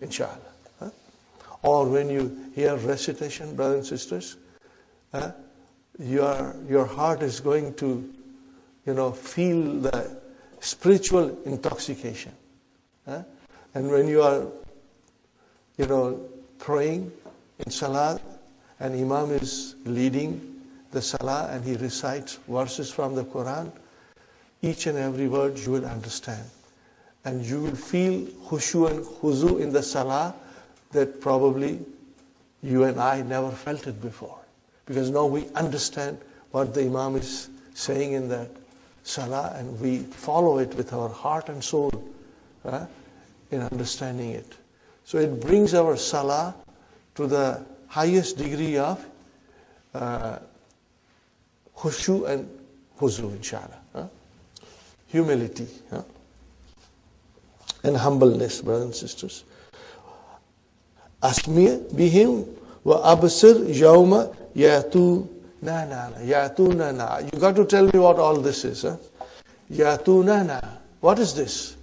Inshallah. Huh? Or when you hear recitation, brothers and sisters, huh? your, your heart is going to, you know, feel the spiritual intoxication. Huh? And when you are, you know, praying in Salah, and Imam is leading the Salah and he recites verses from the Quran, each and every word you will understand. And you will feel khushu and khuzu in the Salah that probably you and I never felt it before. Because now we understand what the Imam is saying in that Salah and we follow it with our heart and soul uh, in understanding it. So it brings our Salah to the highest degree of uh, khushu and huzu, inshallah. Humility and humbleness, brothers and sisters. Asmi bihim wa absir yawma yatu na na yatu na na. You got to tell me what all this is. Huh? Yatu na na. What is this?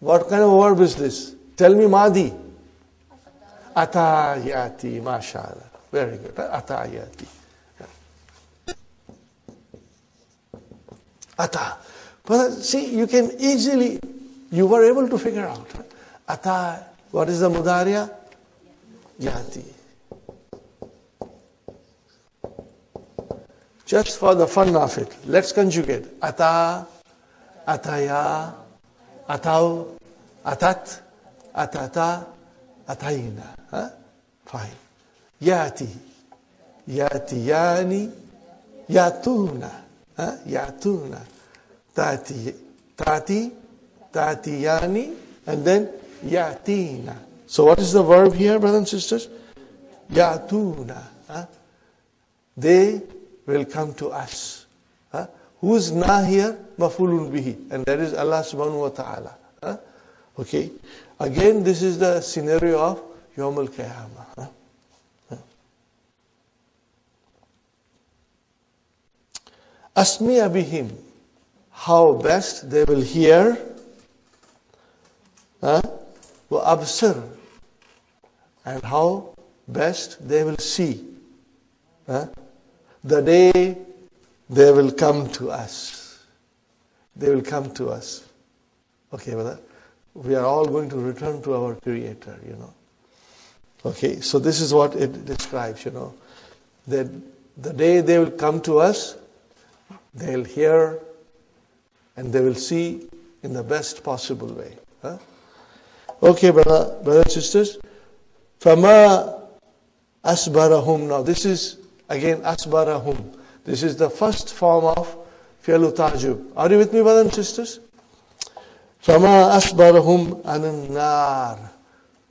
What kind of verb is this? Tell me Madi. Atayati, mashallah. Very good. Atayati. Ata. But uh, see, you can easily, you were able to figure out. Ata, what is the mudaria? Yati. Just for the fun of it, let's conjugate. Ata, ataya, atau, atat, atata, atayna. Huh? Fine. Yati, yatiyani, yatuna, huh? yatuna, tati, tati, tatiyani, and then yatina. So what is the verb here, brothers and sisters? Yatuna. Huh? They will come to us. Huh? Who's na here? Mafulun bihi. And that is Allah subhanahu wa ta'ala. Huh? Okay. Again, this is the scenario of Yawm al-Qiyamah. Asmiya bihim. How best they will hear. Huh? absir. And how best they will see. Huh? The day they will come to us. They will come to us. Okay, brother? We are all going to return to our Creator, you know. Okay, so this is what it describes, you know. That the day they will come to us, they'll hear and they will see in the best possible way. Huh? Okay, brother, brothers and sisters. Fama asbarahum. Now, this is again asbarahum. This is the first form of fi'lu ta'ajjub. Are you with me, brothers and sisters? Fama asbarahum ananar.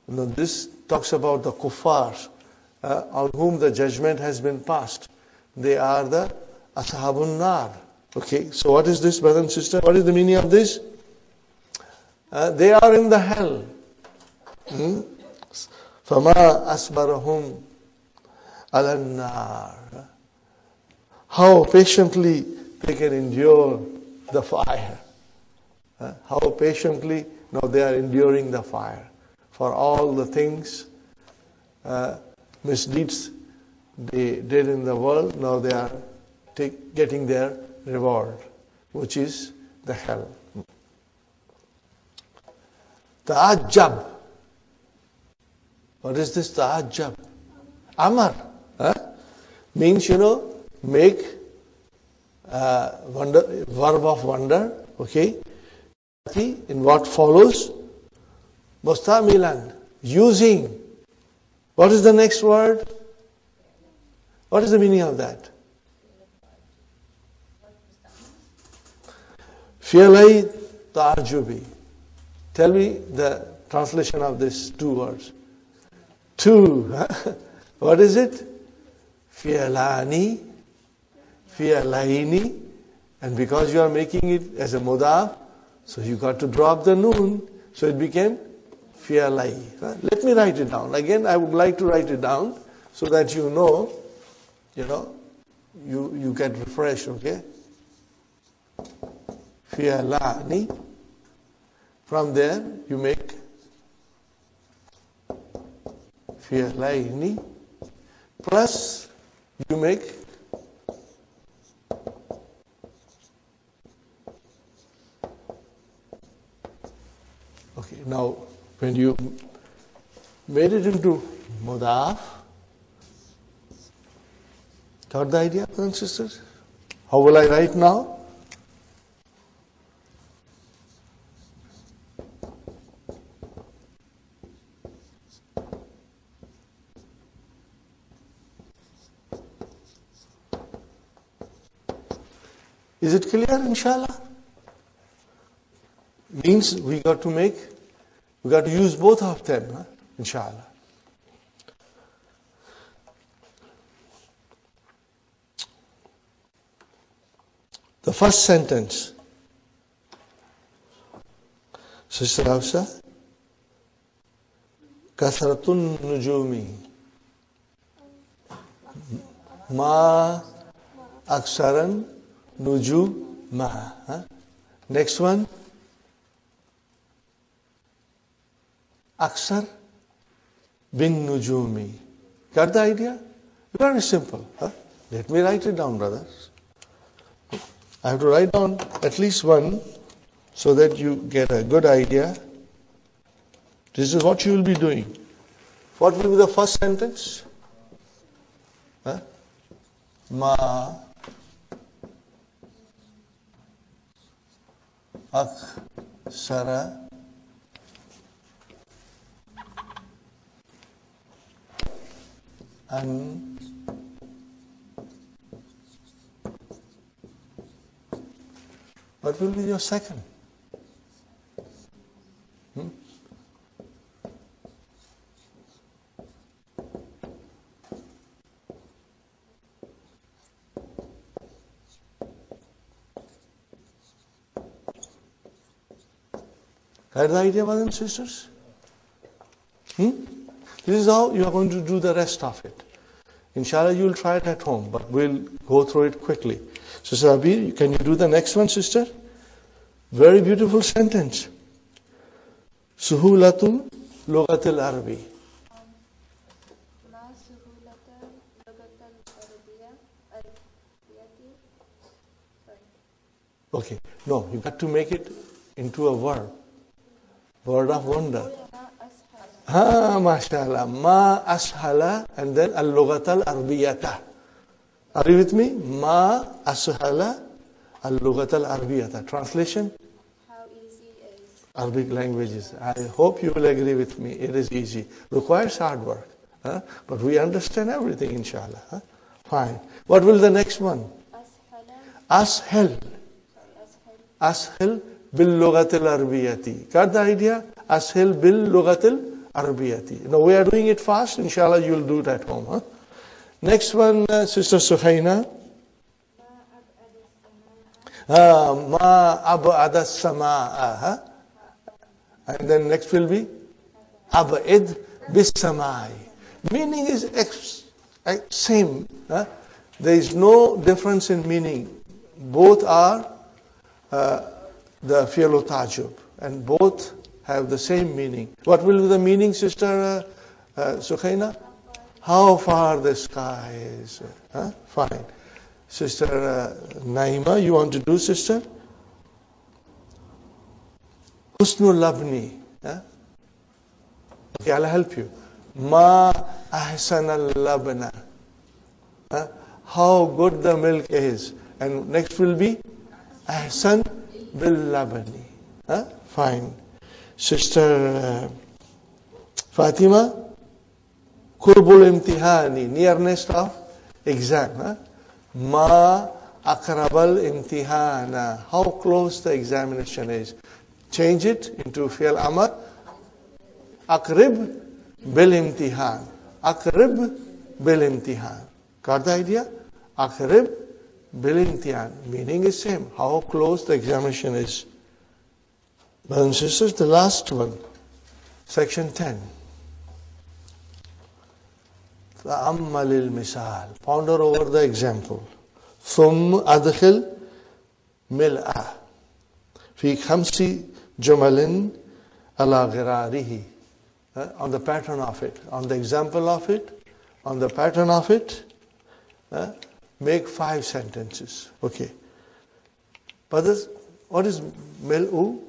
Now, this talks about the kuffar uh, on whom the judgment has been passed. They are the ashabun nar. Okay, so what is this, brother and sister? What is the meaning of this? Uh, they are in the hell. فما أصبرهم على النار How patiently they can endure the fire. Uh, how patiently now they are enduring the fire for all the things, uh, misdeeds they did in the world. Now they are take, getting their reward, which is the hell. The Ta'ajjab. What is this The ta'ajjab? Amar. Huh? means, you know, make uh, wonder, verb of wonder, okay? In what follows? Mustamilan, using. What is the next word? What is the meaning of that? Fi'lai ta'ajjubi. Tell me the translation of these two words. Two. what is it? Fi'lani, fi'laini. And because you are making it as a mudaf, so you got to drop the noon. So it became fi'lai. Let me write it down. Again, I would like to write it down so that you know, you know, you, you get refreshed, okay? Fi'lani. From there, you make fi'laini plus you make okay now when you made it into mudaf got the idea brothers and sisters how will i write now Is it clear, inshallah? Means we got to make, we got to use both of them, huh? inshallah. The first sentence. Sister Hafsa, Kasratun Nujumi. Ma Aksaran Nujuma. Huh? Next one. Aksar bin Nujumi. Got the idea? Very simple. Huh? Let me write it down, brothers. I have to write down at least one so that you get a good idea. This is what you will be doing. What will be the first sentence? Huh? Ma Akshara an What will be your second? Had the idea, brothers and sisters? Hmm? This is how you are going to do the rest of it. Inshallah, you will try it at home, but we'll go through it quickly. Sister Abir, can you do the next one, sister? Very beautiful sentence. Suhulatul Logatil Arabi. Okay, no, you've got to make it into a verb. Word of wonder. Ha, mashallah. Ma ashala and then al-lughat al-arbiyata. Are you with me? Ma ashala al-lughat al-arbiyata. Translation? How easy is? Arabic languages. I hope you will agree with me. It is easy. Requires hard work. Huh? But we understand everything, inshallah. Huh? Fine. What will the next one? Ashel. Ashel. Ashel. Ashel bil lugatil arbiyati. Got the idea? Bil lugatil arbiyati. Now we are doing it fast. Inshallah, you will do it at home. Huh? Next one, uh, Sister Suhaina. Ah, ma ab'ada samaa. And then next will be bis samai. Meaning is ex- ex- same. huh? There is no difference in meaning. Both are uh, the fi'lu ta'ajjub and both have the same meaning. What will be the meaning, Sister uh, uh, Sukhaina? How far the sky is. Huh? Fine. Sister uh, Naima, you want to do, sister? Husnul labni. Huh? Okay, I'll help you. Ma ahsan al labna. How good the milk is. And next will be ahsan bil labani. Huh? Fine. Sister uh, Fatima, kurbul imtihani, nearness of exam. Huh? Ma akrabal imtihana, how close the examination is. Change it into fi'al amr. Akrib bil imtihan. Akrib bil imtihan. Got the idea? Akrib bil imtihan. Meaning is same. How close the examination is. Brothers and sisters, the last one. Section 10. تأمل المثال ponder over the example ثم أدخل ملأ في خمس جمل على غراره uh, on the pattern of it on the example of it on the pattern of it uh, make five sentences okay but this, what is mil'u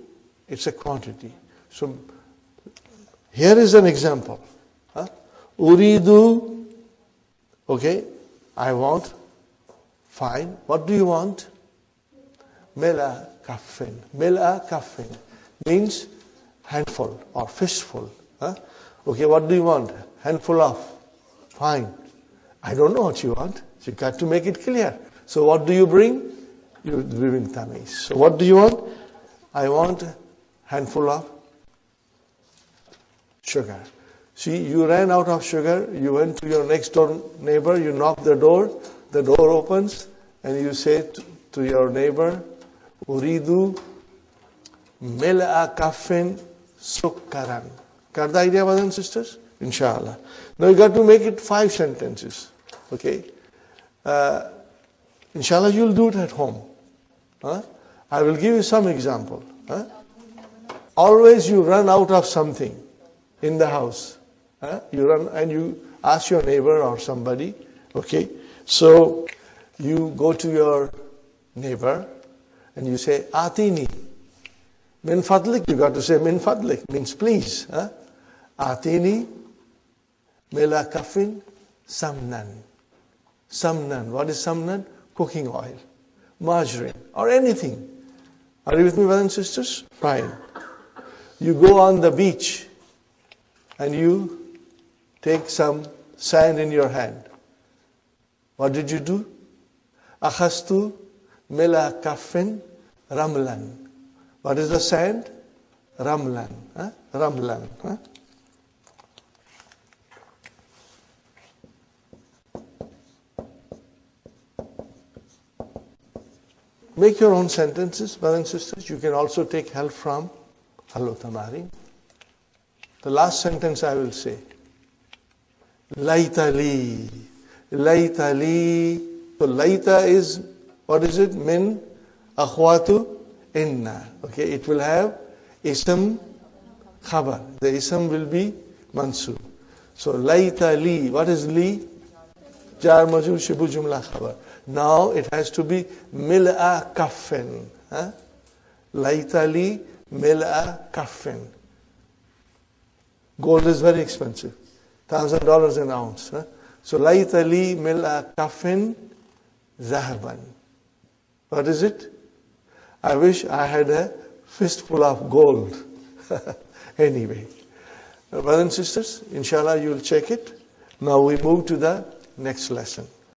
it's a quantity so here is an example huh? uridu Okay, I want. Fine. What do you want? Mela kaffin. Mela kaffin means handful or fistful. Huh? Okay, what do you want? Handful of. Fine. I don't know what you want. So you got to make it clear. So what do you bring? You bring tamiz. So what do you want? I want a handful of sugar. See, you ran out of sugar, you went to your next door neighbor, you knock the door, the door opens, and you say to, to your neighbor, Uridu mil'a kaffin sukkaran. Got the idea, brothers and sisters? Inshallah. Now you got to make it five sentences. Okay? Uh, inshallah, you'll do it at home. Huh? I will give you some example. Huh? Always you run out of something in the house. Huh? You run and you ask your neighbor or somebody, okay? So you go to your neighbor and you say, Atini. Min fadlik, you got to say min fadlik, means please. Huh? Atini mela kafin samnan. Samnan. What is samnan? Cooking oil, margarine, or anything. Are you with me, brothers and sisters? Fine. You go on the beach and you take some sand in your hand. What did you do? Akhastu mila kafin ramlan. What is the sand? Ramlan. Huh? Ramlan. Huh? Make your own sentences, brothers and sisters. You can also take help from Hello Tamari. The last sentence I will say. Laita li. Laita li. So laita is, what is it? Min akhwatu inna. Okay, it will have ism khabar. The ism will be mansub. So laita li. What is li? Jar majur shibu jumla khabar. Now it has to be mil'a kaffin. Huh? Laita mil'a kaffin. Gold is very expensive thousand dollars an ounce. Huh? So laita li mil'a kafin zahaban. What is it? I wish I had a fistful of gold. anyway, brothers and sisters, inshallah you'll check it. Now we move to the next lesson.